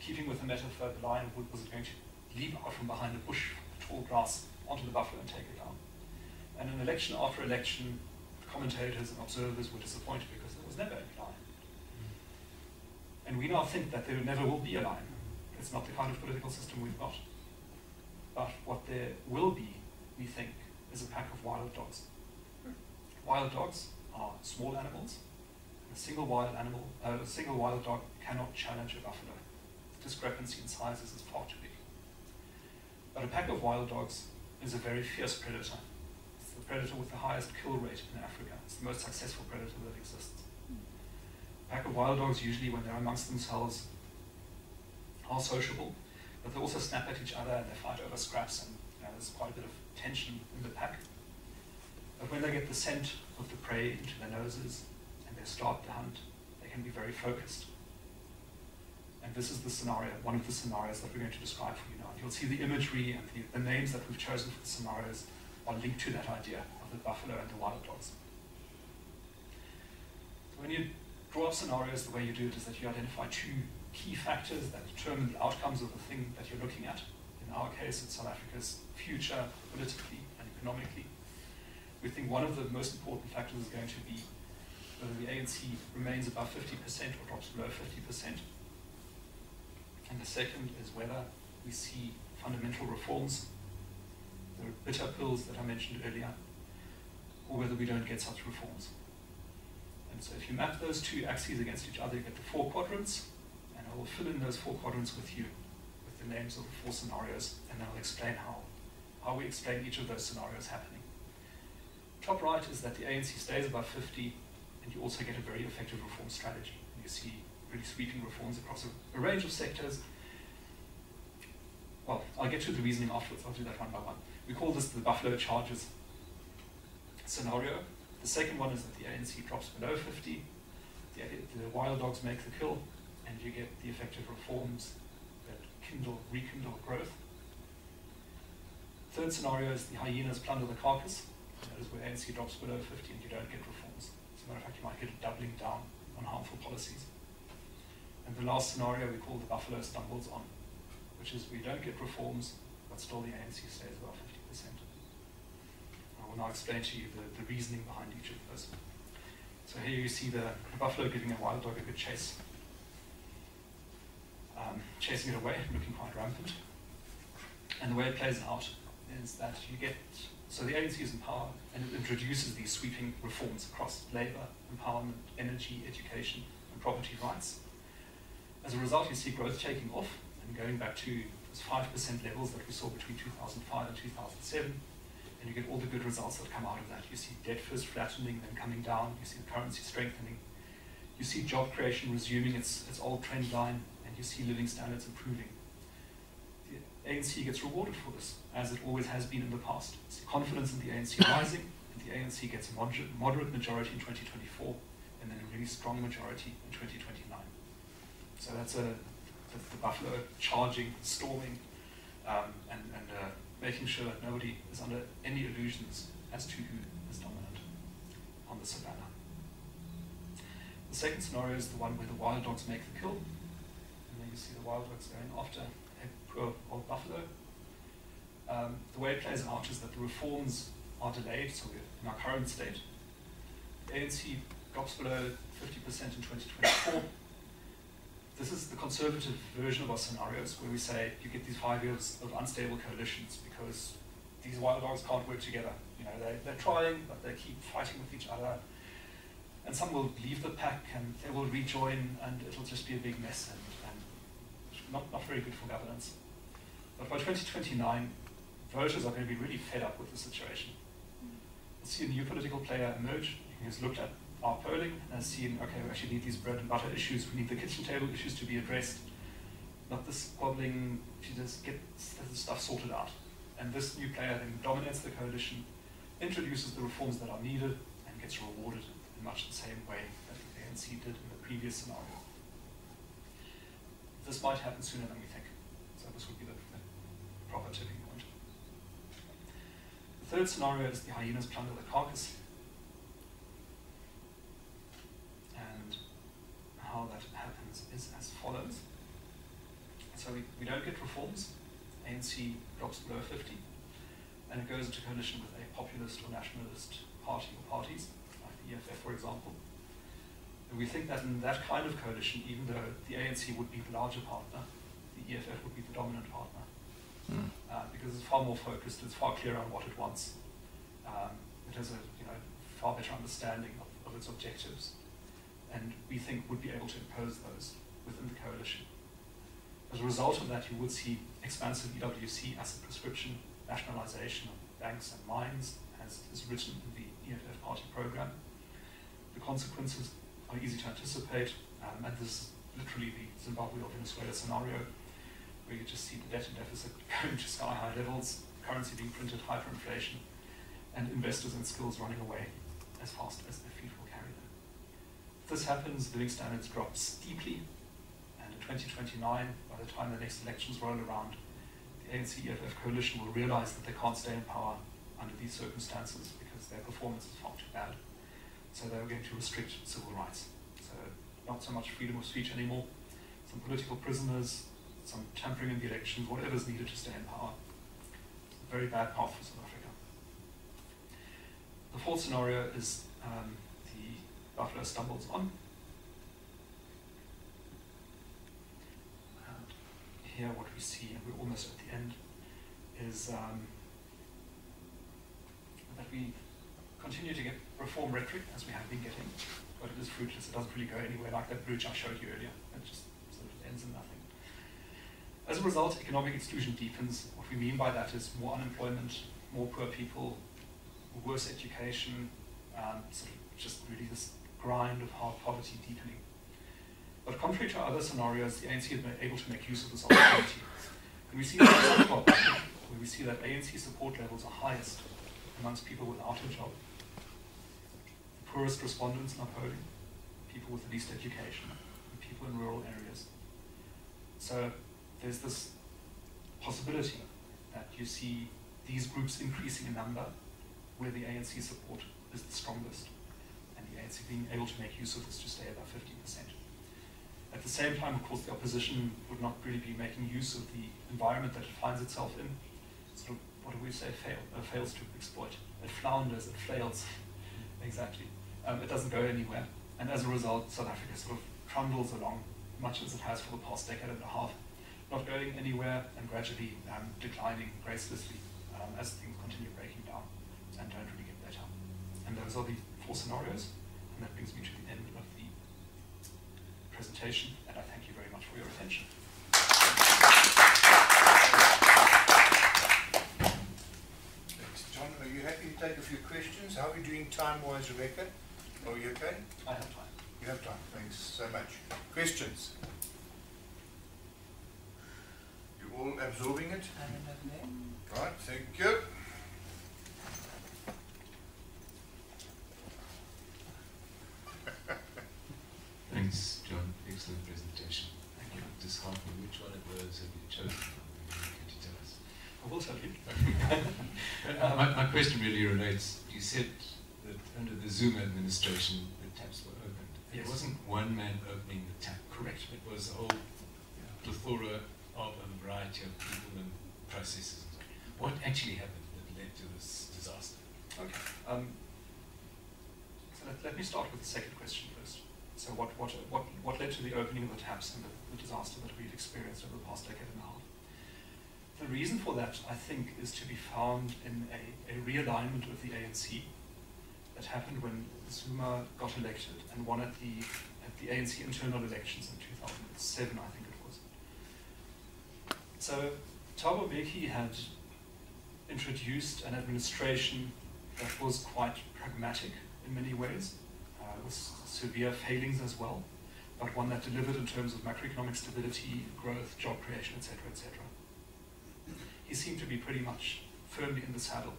keeping with the metaphor, the lion was it going to leap out from behind a bush, the tall grass, onto the buffalo and take it down? And in election after election, commentators and observers were disappointed because there was never. And we now think that there never will be a lion. It's not the kind of political system we've got. But what there will be, we think, is a pack of wild dogs. Wild dogs are small animals. A single wild animal, uh, a single wild dog cannot challenge a buffalo. The discrepancy in sizes is far too big. But a pack of wild dogs is a very fierce predator. It's the predator with the highest kill rate in Africa. It's the most successful predator that exists. Pack of wild dogs, usually when they're amongst themselves, are sociable, but they also snap at each other and they fight over scraps, and you know, there's quite a bit of tension in the pack. But when they get the scent of the prey into their noses and they start the hunt, they can be very focused. And this is the scenario, one of the scenarios that we're going to describe for you now. You'll see the imagery and the, the names that we've chosen for the scenarios are linked to that idea of the buffalo and the wild dogs. So when you draw scenarios, the way you do it is that you identify two key factors that determine the outcomes of the thing that you're looking at. In our case, it's South Africa's future politically and economically. We think one of the most important factors is going to be whether the ANC remains above 50% or drops below 50%. And the second is whether we see fundamental reforms, the bitter pills that I mentioned earlier, or whether we don't get such reforms. And so if you map those two axes against each other, you get the four quadrants, and I will fill in those four quadrants with you, with the names of the four scenarios, and then I'll explain how, how we explain each of those scenarios happening. Top right is that the ANC stays above 50, and you also get a very effective reform strategy. And you see really sweeping reforms across a, a range of sectors. Well, I'll get to the reasoning afterwards, I'll do that one by one. We call this the Buffalo Charges scenario. The second one is that the ANC drops below 50, the, the wild dogs make the kill, and you get the effective reforms that kindle, rekindle growth. Third scenario is the hyenas plunder the carcass. That is where ANC drops below 50 and you don't get reforms. As a matter of fact, you might get a doubling down on harmful policies. And the last scenario we call the buffalo stumbles on, which is we don't get reforms, but still the ANC stays above 50%. I will now explain to you the, the reasoning behind each of those. So here you see the, the buffalo giving a wild dog a good chase. Um, chasing it away, looking quite rampant. And the way it plays out is that you get, so the ANC is in power and it introduces these sweeping reforms across labour, empowerment, energy, education, and property rights. As a result, you see growth taking off and going back to those 5% levels that we saw between 2005 and 2007, and you get all the good results that come out of that. You see debt first flattening, then coming down, you see the currency strengthening, you see job creation resuming its, its old trend line, and you see living standards improving. The ANC gets rewarded for this, as it always has been in the past. It's confidence in the ANC rising, and the ANC gets a moderate, moderate majority in 2024, and then a really strong majority in 2029. So that's a that's the buffalo charging, storming, um, and, and uh, making sure that nobody is under any illusions as to who is dominant on the savannah. The second scenario is the one where the wild dogs make the kill. And then you see the wild dogs going after a poor old buffalo. Um, the way it plays out is that the reforms are delayed, so we're in our current state. The ANC drops below 50% in 2024. This is the conservative version of our scenarios where we say you get these five years of unstable coalitions because these wild dogs can't work together. You know, they, they're trying, but they keep fighting with each other. And some will leave the pack and they will rejoin and it'll just be a big mess and, and not, not very good for governance. But by 2029, voters are going to be really fed up with the situation. Mm. We'll see a new political player emerge who's looked at our polling and seeing, okay, we actually need these bread and butter issues, we need the kitchen table issues to be addressed, not this squabbling to just get the stuff sorted out. And this new player then dominates the coalition, introduces the reforms that are needed, and gets rewarded in much the same way that the ANC did in the previous scenario. This might happen sooner than we think, so this would be the, the proper tipping point. The third scenario is the hyenas plunder the carcass. And how that happens is as follows. So we, we don't get reforms, ANC drops below 50, and it goes into coalition with a populist or nationalist party or parties, like the EFF for example. And we think that in that kind of coalition, even though the ANC would be the larger partner, the EFF would be the dominant partner. Mm. Uh, because it's far more focused, it's far clearer on what it wants. Um, it has a you know, far better understanding of, of its objectives and we think would be able to impose those within the coalition. As a result of that, you would see expansive EWC asset prescription, nationalization of banks and mines, as is written in the EFF party program. The consequences are easy to anticipate, um, and this is literally the Zimbabwe or Venezuela scenario, where you just see the debt and deficit going to sky high levels, currency being printed, hyperinflation, and investors and skills running away as fast as their feet will carry them. If this happens, The living standards drop steeply, and in 2029, by the time the next elections roll around, the ANC EFF coalition will realize that they can't stay in power under these circumstances because their performance is far too bad. So they're going to restrict civil rights. So not so much freedom of speech anymore, some political prisoners, some tampering in the elections, whatever is needed to stay in power. Very bad path for South Africa. The fourth scenario is um, buffalo stumbles on. And here what we see, and we're almost at the end, is um, that we continue to get reform rhetoric as we have been getting, but it is fruitless. It doesn't really go anywhere like that bridge I showed you earlier. It just sort of ends in nothing. As a result, economic exclusion deepens. What we mean by that is more unemployment, more poor people, worse education, um, sort of just really this grind of hard poverty deepening. But contrary to other scenarios, the ANC has been able to make use of this opportunity. And we see that in where we see that ANC support levels are highest amongst people without a job. The poorest respondents in polling, people with the least education, and people in rural areas. So there's this possibility that you see these groups increasing in number where the ANC support is the strongest being able to make use of this to stay above 50%. At the same time, of course, the opposition would not really be making use of the environment that it finds itself in. Sort of, what do we say, fail, uh, fails to exploit. It flounders, it flails. exactly. Um, it doesn't go anywhere. And as a result, South Africa sort of trundles along, much as it has for the past decade and a half, not going anywhere and gradually um, declining gracelessly um, as things continue breaking down and don't really get better. And those are the four scenarios, and that brings me to the end of the presentation, and I thank you very much for your attention. Thanks. John, are you happy to take a few questions? How are we doing time-wise, Rebecca? Are you okay? I have time. You have time. Thanks so much. Questions? You all absorbing it? Right, thank you. Thanks, John. Excellent presentation. Thank you. Just help me, which one it was have you chosen? Could you tell us? I will tell you. Uh, my, my question really relates, you said that under the Zuma administration, the taps were opened. It Yes. wasn't one man opening the tap. Correct. It was a whole plethora of a variety of people and processes. What actually happened that led to this disaster? Okay. Um, so let, let me start with the second question first. So what, what, what, what led to the opening of the taps and the, the disaster that we've experienced over the past decade and a half? The reason for that, I think, is to be found in a, a realignment of the ANC that happened when Zuma got elected and at the, at the ANC internal elections in 2007, I think it was. So Thabo Mbeki had introduced an administration that was quite pragmatic in many ways, uh, with severe failings as well, but one that delivered in terms of macroeconomic stability, growth, job creation, etc., etc. He seemed to be pretty much firmly in the saddle.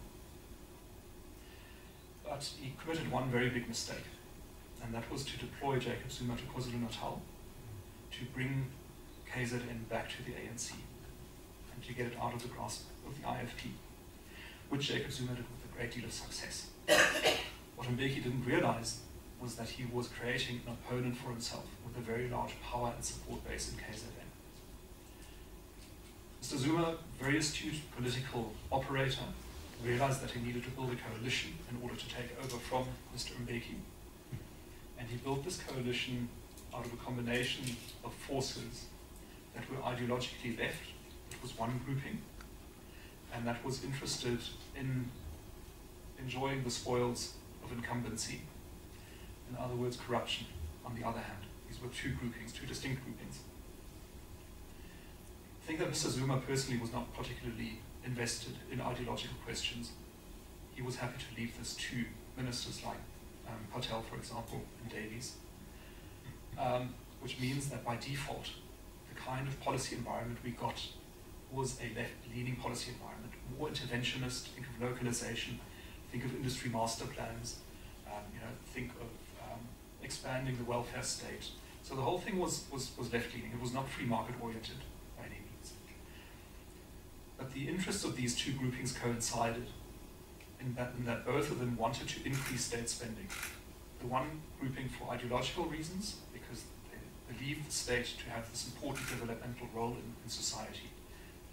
But he committed one very big mistake, and that was to deploy Jacob Zuma to KwaZulu-Natal to bring KZN back to the ANC and to get it out of the grasp of the IFP, which Jacob Zuma did with a great deal of success. what Mbeki didn't realize was that he was creating an opponent for himself with a very large power and support base in KZN. Mr. Zuma, very astute political operator, realized that he needed to build a coalition in order to take over from Mr. Mbeki. And he built this coalition out of a combination of forces that were ideologically left. It was one grouping, and that was interested in enjoying the spoils of incumbency. In other words, corruption, on the other hand. These were two groupings, two distinct groupings. I think that Mr. Zuma personally was not particularly invested in ideological questions. He was happy to leave this to ministers like um, Patel, for example, and Davies, um, which means that by default, the kind of policy environment we got was a left-leaning policy environment, more interventionist, think of localization, think of industry master plans, um, you know, think of um, expanding the welfare state. So the whole thing was, was, was left-leaning. It was not free market oriented by any means. But the interests of these two groupings coincided in that, in that both of them wanted to increase state spending. The one grouping for ideological reasons, because they believe the state to have this important developmental role in, in society.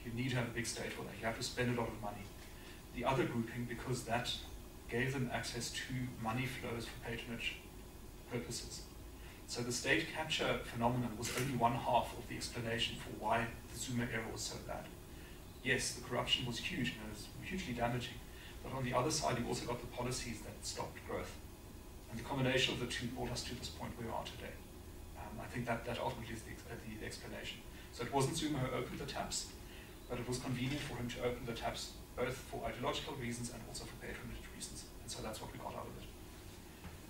You need to have a big state for that. You have to spend a lot of money. The other grouping, because that gave them access to money flows for patronage purposes. So the state capture phenomenon was only one half of the explanation for why the Zuma era was so bad. Yes, the corruption was huge and it was hugely damaging, but on the other side, you've also got the policies that stopped growth. And the combination of the two brought us to this point where we are today. Um, I think that, that ultimately is the, uh, the explanation. So it wasn't Zuma who opened the taps, but it was convenient for him to open the taps both for ideological reasons and also for patronage reasons. And so that's what we got out of it.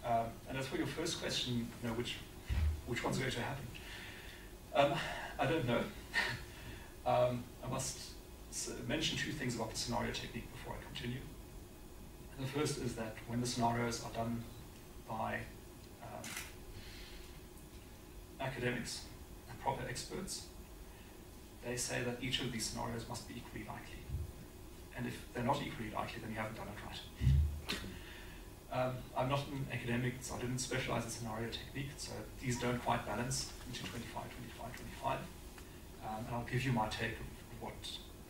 Um, and as for your first question, you know, which, which one's going to happen? Um, I don't know. um, I must mention two things about the scenario technique before I continue. The first is that when the scenarios are done by um, academics and proper experts, they say that each of these scenarios must be equally likely. And if they're not equally likely, then you haven't done it right. Um, I'm not an academic, so I didn't specialize in scenario technique, so these don't quite balance into 25, 25, 25. Um, and I'll give you my take of what,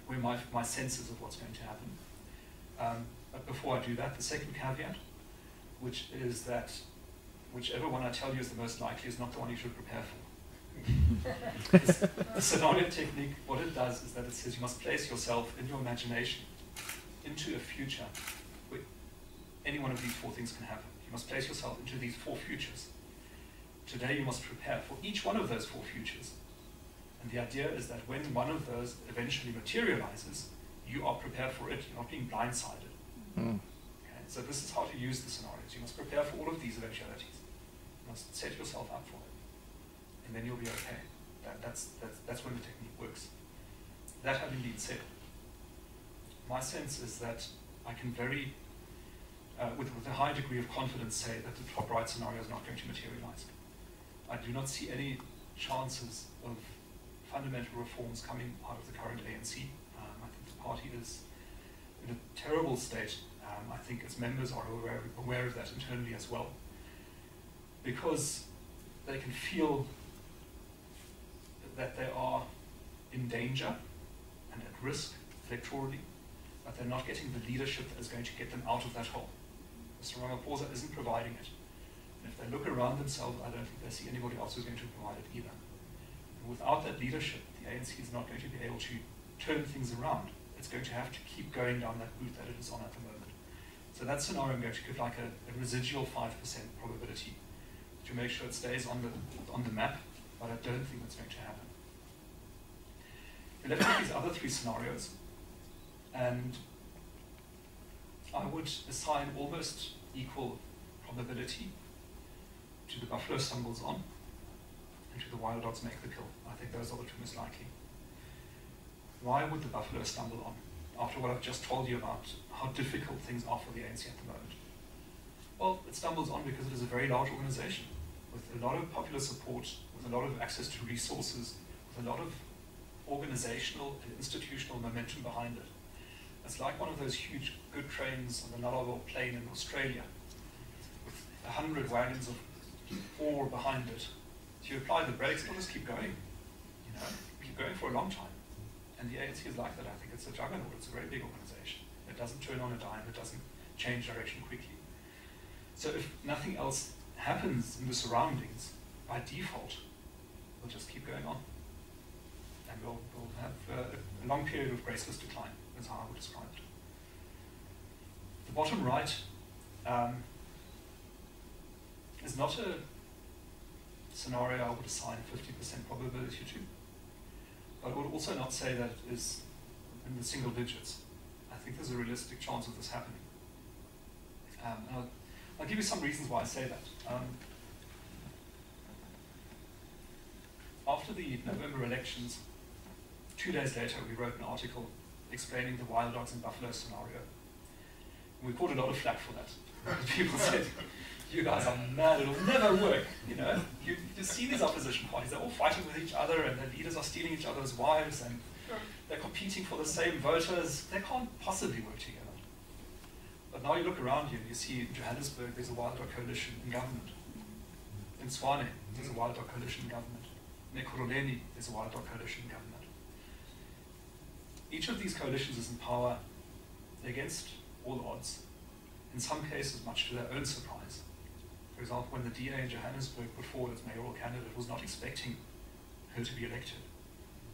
where my, my sense is of what's going to happen. Um, But before I do that, the second caveat, which is that whichever one I tell you is the most likely is not the one you should prepare for. The scenario technique, what it does is that it says you must place yourself in your imagination into a future where any one of these four things can happen. You must place yourself into these four futures. Today you must prepare for each one of those four futures. And the idea is that when one of those eventually materializes, you are prepared for it, you're not being blindsided. Mm. So this is how to use the scenarios. You must prepare for all of these eventualities. You must set yourself up for it. And then you'll be okay. That, that's, that's, that's when the technique works. That having been said, my sense is that I can very, uh, with, with a high degree of confidence, say that the top right scenario is not going to materialize. I do not see any chances of fundamental reforms coming out of the current ANC. Um, I think the party is in a terrible state. Um, I think its members are aware, aware of that internally as well. Because they can feel that they are in danger and at risk electorally, but they're not getting the leadership that is going to get them out of that hole. Mr. Ramaphosa isn't providing it. And if they look around themselves, I don't think they see anybody else who's going to provide it either. And without that leadership, the ANC is not going to be able to turn things around. It's going to have to keep going down that route that it is on at the moment. So that scenario I'm going to give like a, a residual 5% probability to make sure it stays on the, on the map, but I don't think that's going to happen. We left with these other three scenarios, and I would assign almost equal probability to the buffalo stumbles on and to the wild dogs make the kill. I think those are the two most likely. Why would the buffalo stumble on after what I've just told you about how difficult things are for the ANC at the moment? Well, it stumbles on because it is a very large organization with a lot of popular support, with a lot of access to resources, with a lot of organizational and institutional momentum behind it. It's like one of those huge good trains on the Nullarbor Plain in Australia, with a hundred wagons of ore behind it. So you apply the brakes, it'll just keep going. You know, keep going for a long time. And the ANC is like that. I think it's a juggernaut. It's a very big organization. It doesn't turn on a dime. It doesn't change direction quickly. So if nothing else happens in the surroundings, by default, we'll just keep going on. And we'll, we'll have uh, a long period of graceless decline, is how I would describe it. The bottom right um, is not a scenario I would assign 50% probability to. But I would also not say that it is in the single digits. I think there's a realistic chance of this happening. Um, and I'll, I'll give you some reasons why I say that. Um, after the November elections, two days later, we wrote an article explaining the wild dogs and buffalo scenario. We caught a lot of flack for that. People said, you guys are mad, it'll never work. You know, you, you see these opposition parties, they're all fighting with each other and their leaders are stealing each other's wives and they're competing for the same voters. They can't possibly work together. But now you look around you and you see in Johannesburg there's a wild dog coalition in government. In Tshwane, there's a wild dog coalition in government. In Ekurhuleni, there's a wild dog coalition in government. Each of these coalitions is in power against all odds, in some cases much to their own surprise. For example, when the DA in Johannesburg put forward its mayoral candidate, was not expecting her to be elected.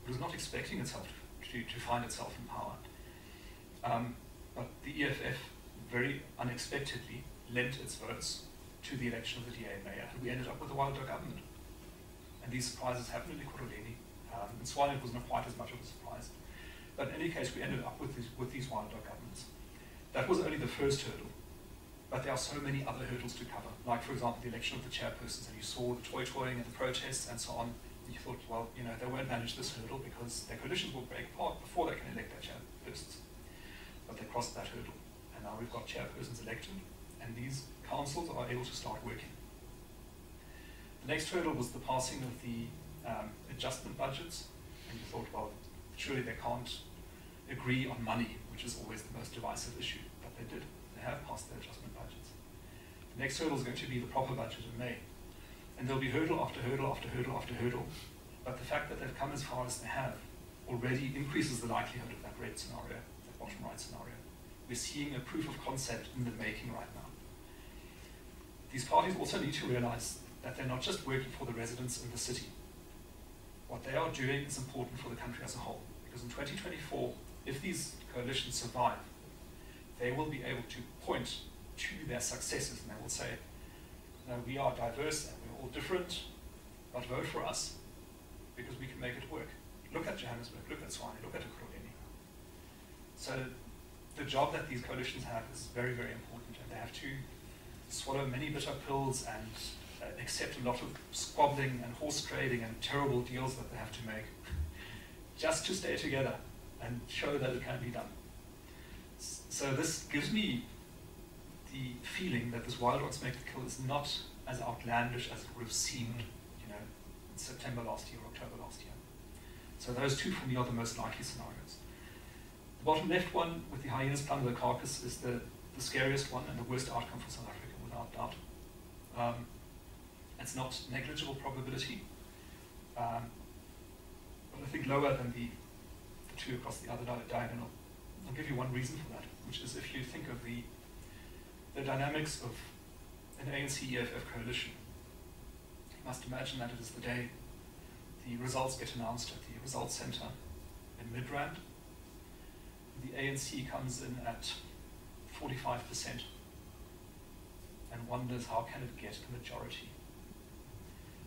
It was not expecting itself to, to find itself in power. Um, but the EFF very unexpectedly lent its votes to the election of the DA mayor, and we ended up with a wild dog government. And these surprises happened in Ekurhuleni. Um, in it was not quite as much of a surprise. But in any case, we ended up with these, with these wild dog governments. That was only the first hurdle. But there are so many other hurdles to cover, like, for example, the election of the chairpersons, and you saw the toy-toying and the protests and so on. And you thought, well, you know, they won't manage this hurdle because their coalitions will break apart before they can elect their chairpersons. But they crossed that hurdle. And now we've got chairpersons elected, and these councils are able to start working. The next hurdle was the passing of the um, adjustment budgets, and you thought, well, surely they can't agree on money, which is always the most divisive issue, but they did. Have passed their adjustment budgets. The next hurdle is going to be the proper budget in May. And there'll be hurdle after hurdle after hurdle after hurdle. But the fact that they've come as far as they have already increases the likelihood of that red scenario, that bottom right scenario. we're seeing a proof of concept in the making right now. These parties also need to realize that they're not just working for the residents in the city. What they are doing is important for the country as a whole. Because in 2024, if these coalitions survive, they will be able to point to their successes and they will say, we are diverse and we're all different, but vote for us because we can make it work. Look at Johannesburg, look at Tshwane, look at Ekurhuleni. So the job that these coalitions have is very, very important and they have to swallow many bitter pills and uh, accept a lot of squabbling and horse trading and terrible deals that they have to make just to stay together and show that it can be done. So this gives me the feeling that this Wild Dogs Make the Kill is not as outlandish as it would have seemed, you know, in September last year, or October last year. So those two for me are the most likely scenarios. The bottom left one with the hyenas plunder the carcass is the, the scariest one and the worst outcome for South Africa, without doubt. Um, it's not negligible probability, um, but I think lower than the, the two across the other di- diagonal. I'll give you one reason for that, which is if you think of the, the dynamics of an ANC EFF coalition, you must imagine that it is the day the results get announced at the results center in Midrand. The ANC comes in at 45% and wonders how can it get a majority.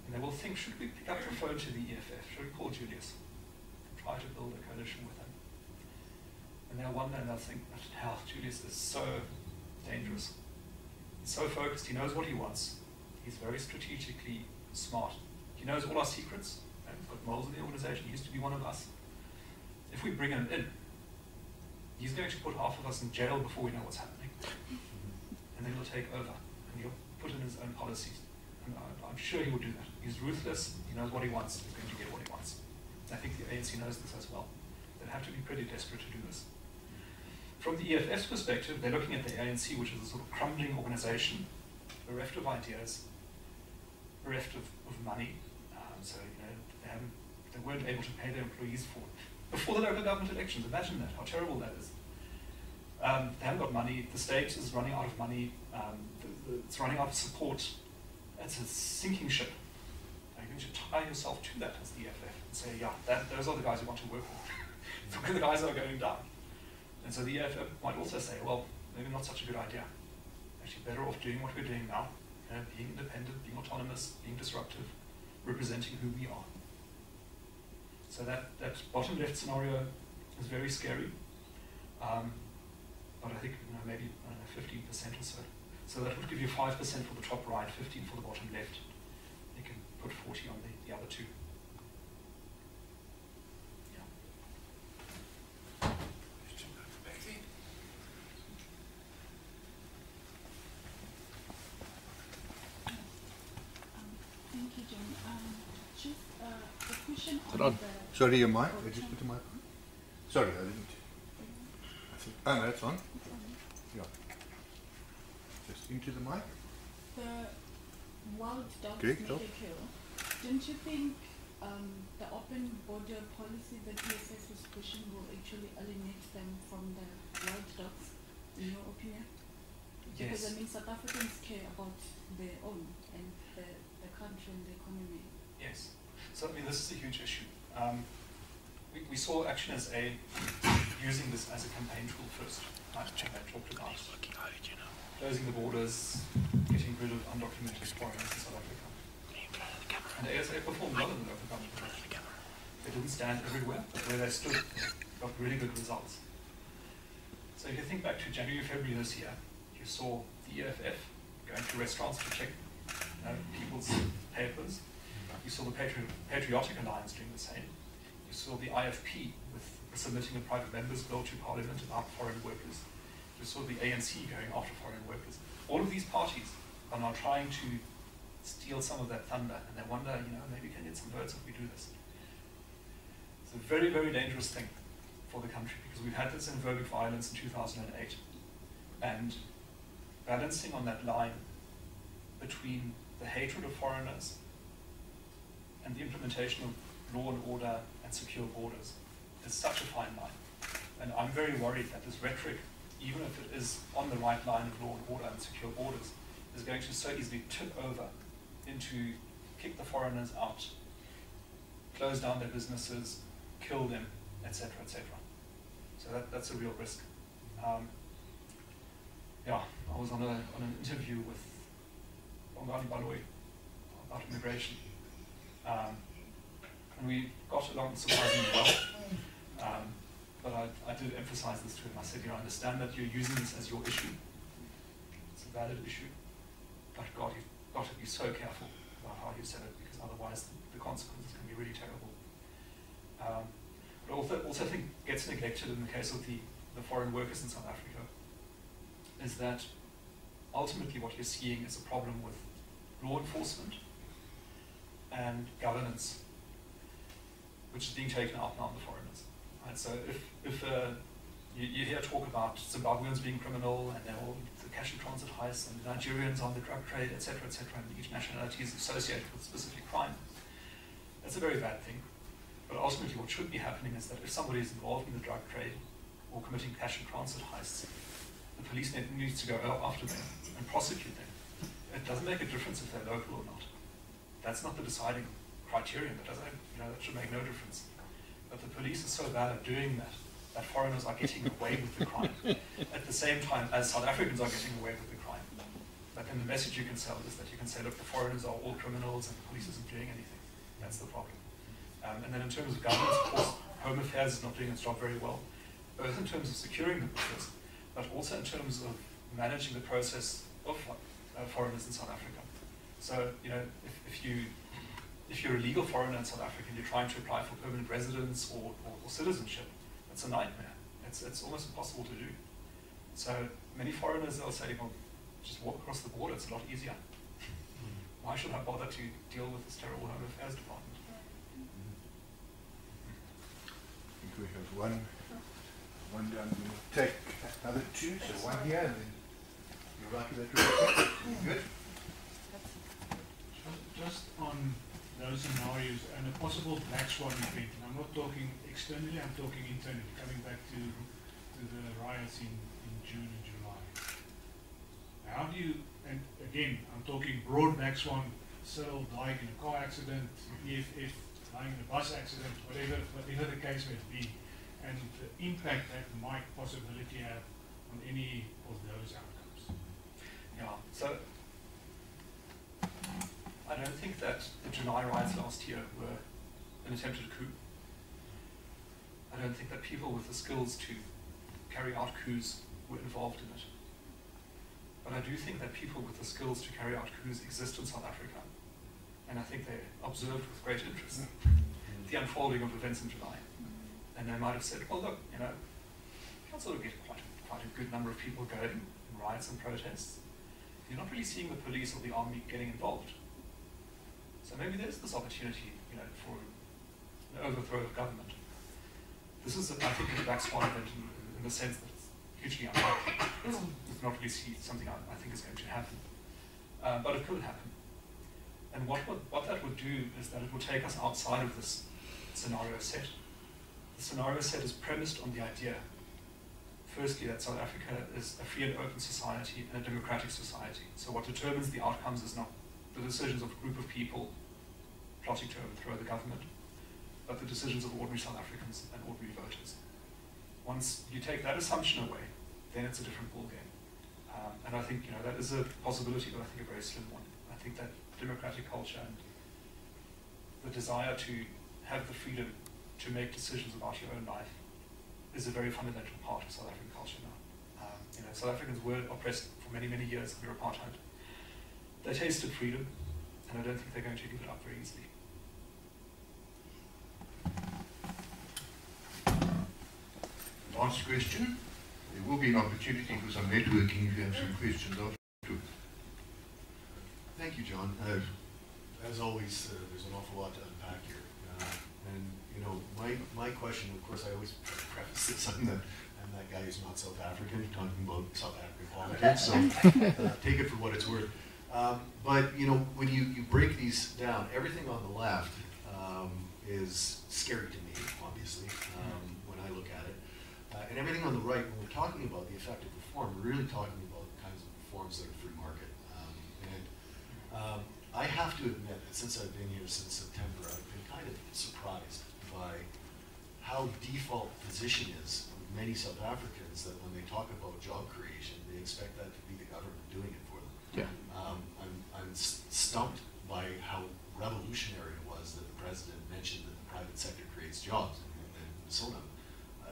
And they will think, should we pick up the phone to the EFF? Should we call Julius? and Try to build a coalition with him. And they'll wonder and they'll think, hell, Julius is so dangerous. He's so focused, he knows what he wants. He's very strategically smart. He knows all our secrets. And we've got moles in the organization. He used to be one of us. If we bring him in, he's going to put half of us in jail before we know what's happening. And then he'll take over and he'll put in his own policies. And I- I'm sure he will do that. He's ruthless. He knows what he wants. He's going to get what he wants. I think the ANC knows this as well. They'd have to be pretty desperate to do this. From the EFF's perspective, they're looking at the ANC, which is a sort of crumbling organization, bereft of ideas, bereft of, of money. Um, so, you know, they, they weren't able to pay their employees for before the local government elections. Imagine that, how terrible that is. Um, they haven't got money. The state is running out of money. Um, the, the, it's running out of support. It's a sinking ship. And you should tie yourself to that as the EFF and say, yeah, that, those are the guys you want to work with. The guys that are going down. And so the EFF might also say, well, maybe not such a good idea. Actually, better off doing what we're doing now, you know, being independent, being autonomous, being disruptive, representing who we are. So that, that bottom left scenario is very scary. Um, but I think you know, maybe I don't know, 15% or so. So that would give you 5% for the top right, 15 for the bottom left. You can put 40 on the, the other two. Yeah. Thank you, John. Um, just uh, a question Is it on on? the. Sorry, your mic. I just put the mic on. Sorry, I didn't. I think, oh, no, it's on. Yeah. Just into the mic. The wild dogs Greg, make go. a kill. Don't you think um, the open border policy that EFF is pushing will actually alienate them from the wild dogs, in your opinion? Because I mean, South Africans care about their own and the, the country and the economy. Yes. So, I mean, this is a huge issue. Um, we, we saw ActionSA using this as a campaign tool first. Right? They talked about closing the borders, getting rid of undocumented foreigners in South Africa. And ASA performed well in the local government. They didn't stand everywhere, but where they stood, got really good results. So if you think back to January, February this year, you saw the EFF going to restaurants to check you know, people's papers. You saw the Patri- Patriotic Alliance doing the same. You saw the IFP with submitting a private members bill to Parliament about foreign workers. You saw the ANC going after foreign workers. All of these parties are now trying to steal some of that thunder, and they wonder, you know, maybe we can get some votes if we do this. It's a very, very dangerous thing for the country because we've had this in violence in 2008. And balancing on that line between the hatred of foreigners and the implementation of law and order and secure borders is such a fine line. And I'm very worried that this rhetoric, even if it is on the right line of law and order and secure borders, is going to so easily tip over into kick the foreigners out, close down their businesses, kill them, etc., etc. So that, that's a real risk. Um, yeah, I was on, a, on an interview with Bongani Baloyi about immigration. Um, and we got along surprisingly well. Um, but I, I did emphasize this to him. I said, you know, I understand that you're using this as your issue. It's a valid issue. But God, you've got to be so careful about how you said it because otherwise the, the consequences can be really terrible. Um, but I also, I think gets neglected in the case of the, the foreign workers in South Africa is that ultimately what you're seeing is a problem with law enforcement and governance, which is being taken out now on the foreigners. Right? So if, if uh, you, you hear talk about Zimbabweans being criminal and they're all the cash and transit heists and the Nigerians on the drug trade, etc., etc., and each nationality is associated with specific crime, that's a very bad thing. But ultimately what should be happening is that if somebody is involved in the drug trade or committing cash and transit heists, the police need, needs to go after them and prosecute them. It doesn't make a difference if they're local or not. That's not the deciding criterion. That doesn't, you know, that should make no difference. But the police are so bad at doing that that foreigners are getting away with the crime at the same time as South Africans are getting away with the crime. But then the message you can sell is that you can say, look, the foreigners are all criminals and the police isn't doing anything. That's the problem. Um, and then in terms of governance, of course, Home Affairs is not doing its job very well, both in terms of securing the borders, but also in terms of managing the process of uh, foreigners in South Africa. So, you know, if, you if you're a legal foreigner in South Africa and you're trying to apply for permanent residence or, or, or citizenship, it's a nightmare. It's, it's almost impossible to do. So many foreigners, they'll say, well, just walk across the border, it's a lot easier. Why should I bother to deal with this terrible Home Affairs Department? I think we have one, one down. We'll take another two, so one here and then you're right that. Good? Just- on those scenarios and a possible black swan event, and I'm not talking externally, I'm talking internally, coming back to, to the riots in, in June and July. How do you, and again, I'm talking broad black swan, Cyril dying in a car accident, EFF dying in a bus accident, whatever, whatever the case may be, and the impact that might possibility have on any of those outcomes. Yeah, so I don't think that the July riots last year were an attempted coup. I don't think that people with the skills to carry out coups were involved in it. But I do think that people with the skills to carry out coups exist in South Africa. And I think they observed with great interest mm-hmm. the unfolding of events in July. And they might have said, well, look, you know, you can sort of get quite a, quite a good number of people going in riots and protests. You're not really seeing the police or the army getting involved. So maybe there's this opportunity, you know, for an overthrow of government. This is, I think, a black swan event in, in the sense that it's hugely unlikely. It's, not really something I, I think is going to happen. Uh, but it could happen. And what, would, what that would do is that it would take us outside of this scenario set. The scenario set is premised on the idea, firstly, that South Africa is a free and open society and a democratic society. So what determines the outcomes is not the decisions of a group of people plotting to overthrow the government, but the decisions of ordinary South Africans and ordinary voters. Once you take that assumption away, then it's a different ballgame. Um, and I think you know that is a possibility, but I think a very slim one. I think that democratic culture and the desire to have the freedom to make decisions about your own life is a very fundamental part of South African culture now. Um, you know, South Africans were oppressed for many, many years under apartheid. They tasted freedom, and I don't think they're going to give it up very easily. Last question. There will be an opportunity for some networking if you have some questions after. Thank you, John. Uh, As always, uh, there's an awful lot to unpack here. Uh, And, you know, my, my question, of course, I always preface this, I'm the, I'm that guy who's not South African, talking about South African politics, so uh, take it for what it's worth. Um, But, you know, when you, you break these down, everything on the left um, is scary to me, obviously, um, when I look at it. Uh, and everything on the right, when we're talking about the effective reform, we're really talking about the kinds of reforms that are free market. Um, and um, I have to admit that since I've been here since September, I've been kind of surprised by how default position is with many South Africans that when they talk about job creation, they expect that to be the government doing it for them. Yeah. Um, I'm, I'm stumped by how revolutionary it was that the president mentioned that the private sector creates jobs in the SONA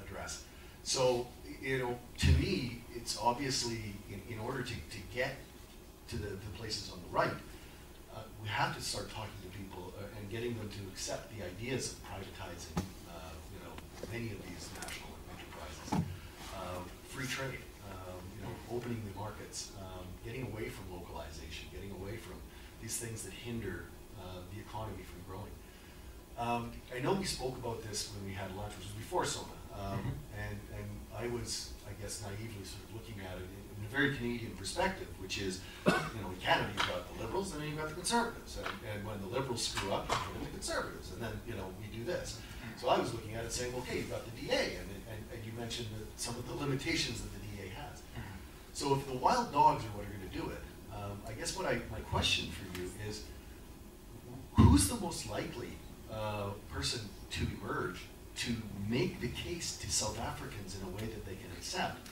address. So, you know, to me, it's obviously, in, in order to, to get to the, the places on the right, uh, we have to start talking to people uh, and getting them to accept the ideas of privatizing, uh, you know, many of these national enterprises. Uh, free trade, um, you know, opening the markets, um, getting away from from these things that hinder uh, the economy from growing. Um, I know we spoke about this when we had lunch, which was before SONA, um, Mhm. and, and I was, I guess, naively sort of looking at it in, in a very Canadian perspective, which is, you know, in Canada you've got the Liberals and then you've got the Conservatives, and, and when the Liberals screw up, you put in the Conservatives, and then, you know, we do this. So I was looking at it saying, Well, okay, you've got the DA, and, and, and you mentioned that some of the limitations that the DA has. So if the wild dogs are what are gonna do it, um, I guess what I, my question for you is, who's the most likely, uh, person to emerge to make the case to South Africans in a way that they can accept?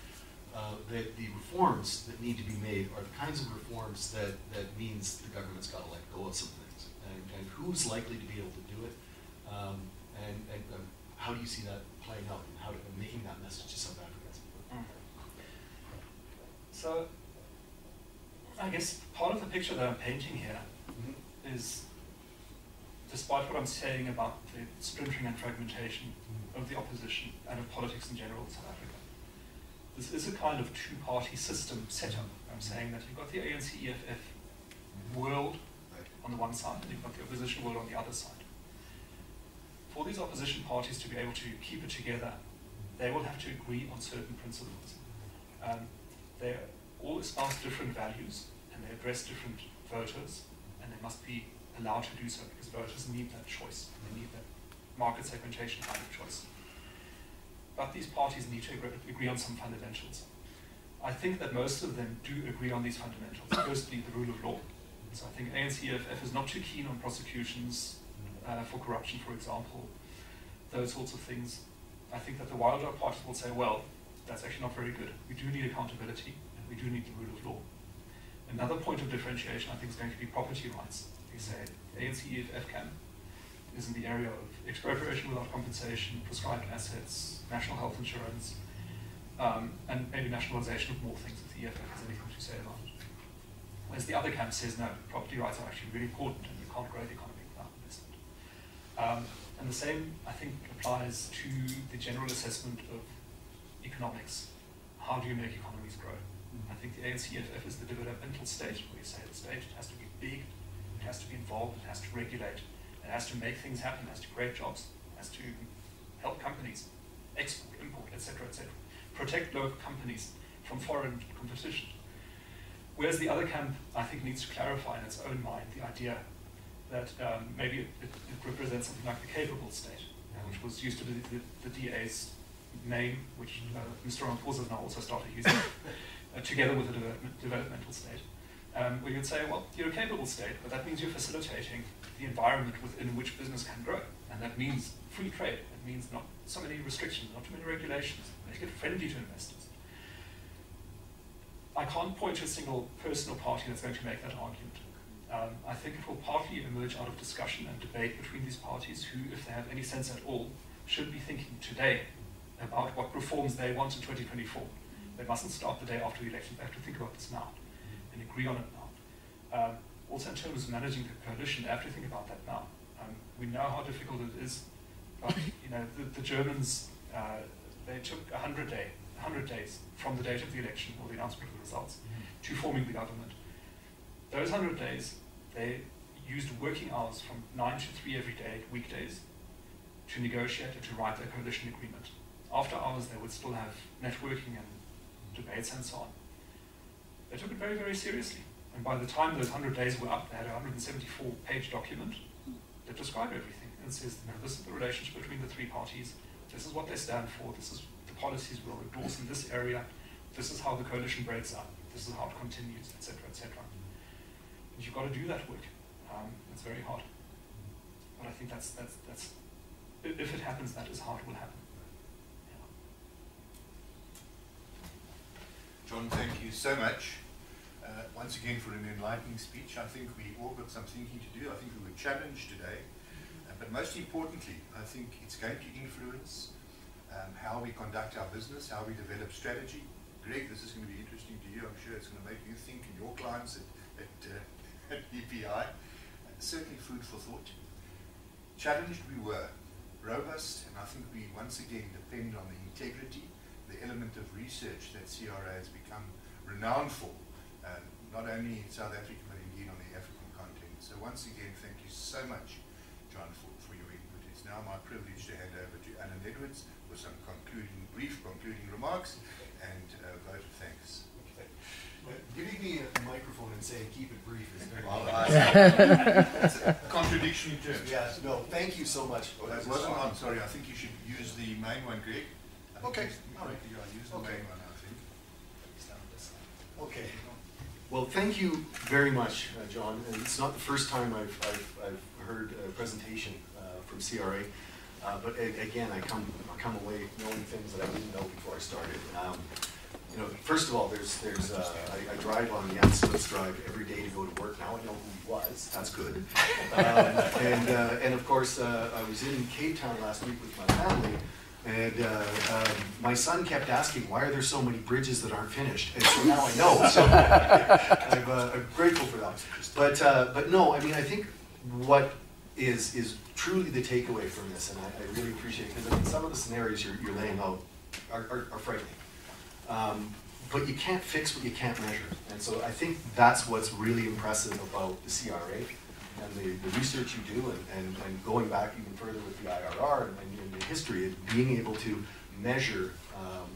Uh, that the reforms that need to be made are the kinds of reforms that, that means the government's gotta let go of some things. And, and who's likely to be able to do it? Um, and, and, um, how do you see that playing out and how to, making that message to South Africans? So, I guess part of the picture that I'm painting here Mhm. is, despite what I'm saying about the splintering and fragmentation of the opposition and of politics in general in South Africa, this is a kind of two-party system setup. I'm saying that you've got the ANC EFF world Right. on the one side, and you've got the opposition world on the other side. For these opposition parties to be able to keep it together, they will have to agree on certain principles. Um, they all espouse different values, and they address different voters, and they must be allowed to do so because voters need that choice. They need that market segmentation kind of choice. But these parties need to agree, on some fundamentals. I think that most of them do agree on these fundamentals. Firstly, the rule of law. So I think ANC EFF is not too keen on prosecutions uh, for corruption, for example, those sorts of things. I think that the wild dog parties will say, well, that's actually not very good. We do need accountability, we do need the rule of law. Another point of differentiation, I think, is going to be property rights. They say ANC EFF can is in the area of expropriation without compensation, prescribed assets, national health insurance, um, and maybe nationalization of more things if the EFF has anything to say about it. Whereas the other camp says, no, property rights are actually really important and you can't grow the economy without investment. Um, and the same, I think, applies to the general assessment of economics. How do you make economies grow? I think the ANC EFF is the developmental state, where you say the state has to be big, it has to be involved, it has to regulate, it has to make things happen, it has to create jobs, it has to help companies export, import, etc., etc. Protect local companies from foreign competition. Whereas the other camp, I think, needs to clarify in its own mind the idea that um, maybe it, it, it represents something like the capable state, uh, which was used to be the, the, the DA's name, which uh, Mr. Ramaphosa has now also started using, uh, together with the development, developmental state. Um, where you'd say, well, you're a capable state, but that means you're facilitating the environment within which business can grow. And that means free trade. It means not so many restrictions, not too many regulations. Make it friendly to investors. I can't point to a single person or party that's going to make that argument. Um, I think it will partly emerge out of discussion and debate between these parties who, if they have any sense at all, should be thinking today about what reforms they want in 2024. They mustn't start the day after the election. They have to think about this now and agree on it now. Um, also, in terms of managing the coalition, they have to think about that now. Um, we know how difficult it is, but you know the, the Germans uh, they took 100 day, 100 days from the date of the election or the announcement of the results to forming the government. Those 100 days, they used working hours from 9 to 3 every day, weekdays, to negotiate and to write their coalition agreement. After hours, they would still have networking and debates and so on. They took it very, very seriously. And by the time those 100 days were up, they had a 174 page document that described everything and says, you this is the relationship between the three parties, this is what they stand for, this is the policies we'll endorse in this area. This is how the coalition breaks up. This is how it continues, etc., etc. And you've got to do that work. Um, it's very hard. But I think that's, that's, that's, if it happens, that is how it will happen. John, thank you so much. Uh, once again for an enlightening speech. I think we all got some thinking to do. I think we were challenged today. Uh, but most importantly, I think it's going to influence um, how we conduct our business, how we develop strategy. Greg, this is going to be interesting to you. I'm sure it's going to make you think and your clients at, at, uh, at BPI. Uh, certainly food for thought. Challenged we were, robust, and I think we once again depend on the integrity, the element of research that CRA has become renowned for, um, not only in South Africa but indeed on the African continent. So once again, thank you so much, John, for, for your input. It's now my privilege to hand over to Alan Edwards for some concluding, brief concluding remarks and uh, vote of thanks. Uh, Giving me a microphone and saying keep it brief is very. Well, I- It's a contradiction in terms. Yeah, no, thank you so much. Well, that wasn't on, sorry, I think you should use the main one, Greg. Okay, all right. The Okay. main one, I think. Okay. Well, thank you very much, uh, John. And it's not the first time I've, I've, I've heard a presentation uh, from CRA. Uh, but again, I come, I come away knowing things that I didn't know before I started. Um, you know, first of all, there's, there's, uh, I, I drive on Jan Smuts Drive every day to go to work. Now I know who he was. That's good. Um, and, uh, and of course, uh, I was in Cape Town last week with my family, and uh, um, my son kept asking, why are there so many bridges that aren't finished? And so now I know. So I'm, uh, I'm grateful for that. But, uh, but no, I mean, I think what is, is truly the takeaway from this, and I, I really appreciate it, because I mean, some of the scenarios you're, you're laying out are, are, are frightening. Um, but you can't fix what you can't measure. And so I think that's what's really impressive about the CRA and the, the research you do and, and, and going back even further with the IRR and, and the history of being able to measure um,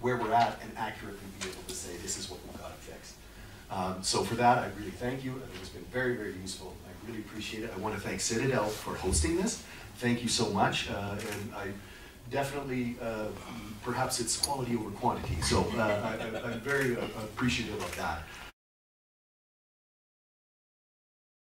where we're at and accurately be able to say this is what we've got to fix. Um, so for that, I really thank you. I think it's been very, very useful. I really appreciate it. I want to thank Citadel for hosting this. Thank you so much. Uh, and I definitely, uh, perhaps it's quality over quantity. So uh, I, I'm very uh, appreciative of that.